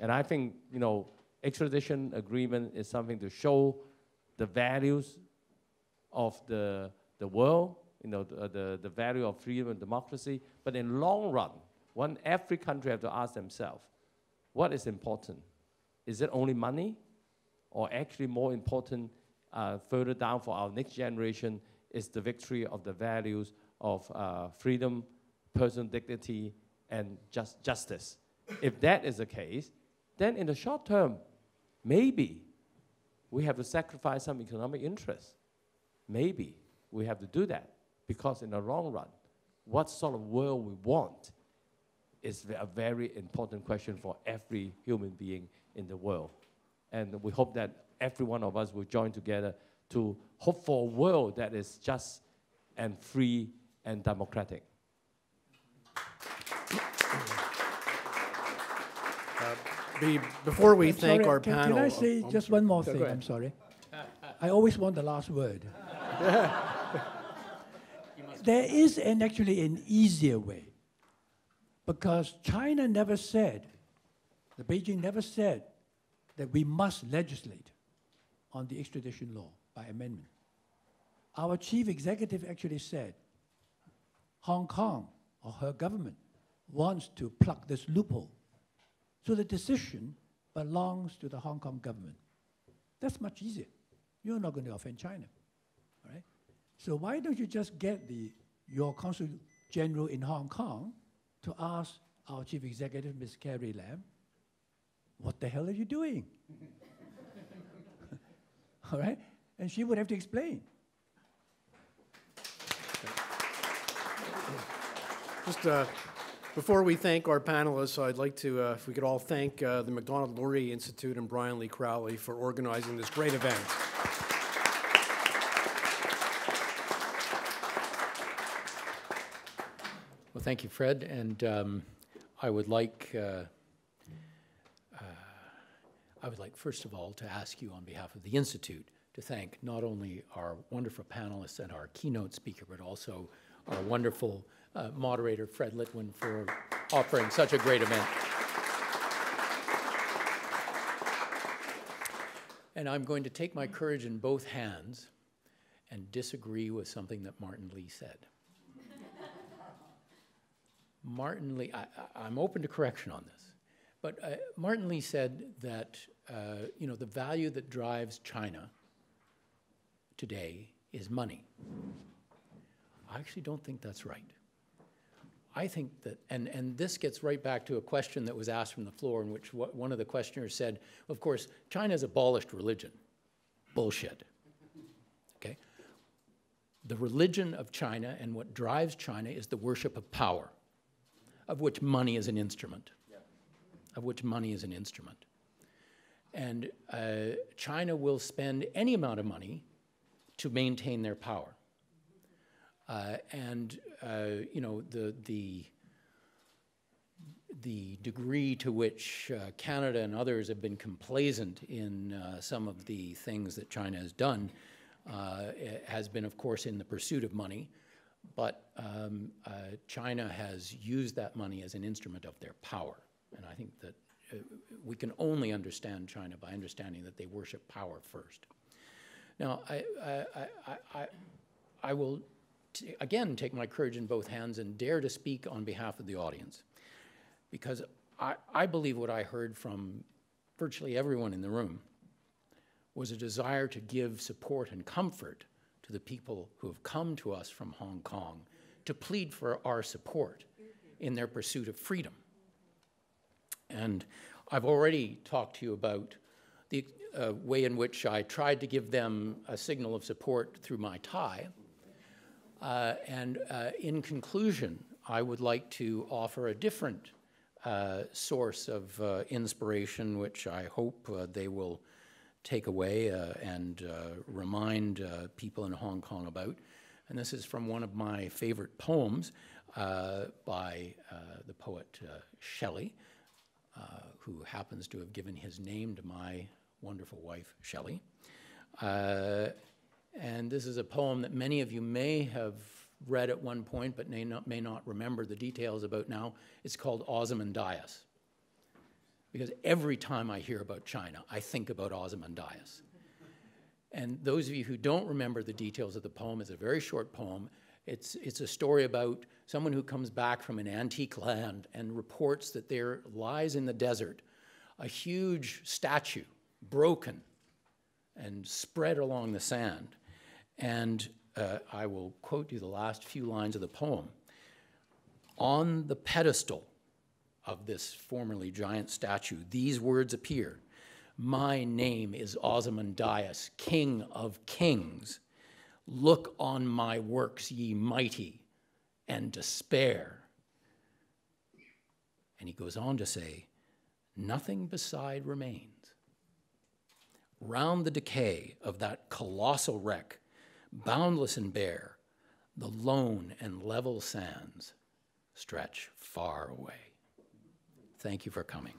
Speaker 4: And I think, you know, extradition agreement is something to show the values of the, the world, you know, the, the, the value of freedom and democracy. But in long run, one every country have to ask themselves, what is important? Is it only money? Or actually more important, uh, further down for our next generation, is the victory of the values of uh, freedom, personal dignity, and just justice. If that is the case, then in the short term, maybe we have to sacrifice some economic interests. Maybe we have to do that because in the long run, what sort of world we want is a very important question for every human being in the world. And we hope that every one of us will join together to hope for a world that is just and free and democratic.
Speaker 3: Be, before we
Speaker 7: I'm
Speaker 3: thank
Speaker 7: sorry,
Speaker 3: our
Speaker 7: can,
Speaker 3: panel.
Speaker 7: Can I say
Speaker 3: oh,
Speaker 7: just one more thing? I'm sorry. I always want the last word. there is an actually an easier way. Because China never said, the Beijing never said that we must legislate on the extradition law by amendment. Our chief executive actually said Hong Kong or her government wants to plug this loophole. So the decision belongs to the Hong Kong government. That's much easier. You're not going to offend China. All right? So why don't you just get the, your consul general in Hong Kong to ask our chief executive, Ms. Carrie Lam, what the hell are you doing? All right? And she would have to explain.
Speaker 3: Just uh, before we thank our panelists, I'd like to, uh, if we could all thank uh, the Macdonald-Laurier Institute and Brian Lee Crowley for organizing this great event.
Speaker 1: Well, thank you, Fred, and um, I would like, uh, uh, I would like, first of all, to ask you on behalf of the Institute to thank not only our wonderful panelists and our keynote speaker, but also our wonderful uh, moderator, Fred Litwin, for offering such a great event. and I'm going to take my courage in both hands and disagree with something that Martin Lee said. Martin Lee, I, am open to correction on this, but uh, Martin Lee said that uh, you know the value that drives China today is money. I actually don't think that's right. I think that, and, and this gets right back to a question that was asked from the floor, in which one of the questioners said, of course, China's abolished religion. Bullshit. Okay? The religion of China and what drives China is the worship of power, of which money is an instrument. Of which money is an instrument. And uh, China will spend any amount of money to maintain their power. Uh, and uh, you know the the the degree to which uh, Canada and others have been complacent in uh, some of the things that China has done uh, has been, of course, in the pursuit of money. But um, uh, China has used that money as an instrument of their power. And I think that we can only understand China by understanding that they worship power first. Now, I, I, I, I, I will again take my courage in both hands and dare to speak on behalf of the audience. Because I, I believe what I heard from virtually everyone in the room was a desire to give support and comfort to the people who have come to us from Hong Kong to plead for our support in their pursuit of freedom. And I've already talked to you about the uh, way in which I tried to give them a signal of support through my tie. Uh, and uh, in conclusion, I would like to offer a different uh, source of uh, inspiration, which I hope uh, they will take away uh, and remind people in Hong Kong about. And this is from one of my favorite poems by the poet Shelley, who happens to have given his name to my wonderful wife, Shelley. And this is a poem that many of you may have read at one point, but may not, may not remember the details about now. It's called Ozymandias. Because every time I hear about China, I think about Ozymandias. And those of you who don't remember the details of the poem, it's a very short poem. It's, it's a story about someone who comes back from an antique land and reports that there lies in the desert a huge statue, broken and spread along the sand. And uh, I will quote you the last few lines of the poem. On the pedestal of this formerly giant statue, these words appear My name is Ozymandias, King of Kings. Look on my works, ye mighty, and despair. And he goes on to say, Nothing beside remains. Round the decay of that colossal wreck, boundless and bare, the lone and level sands stretch far away. Thank you for coming.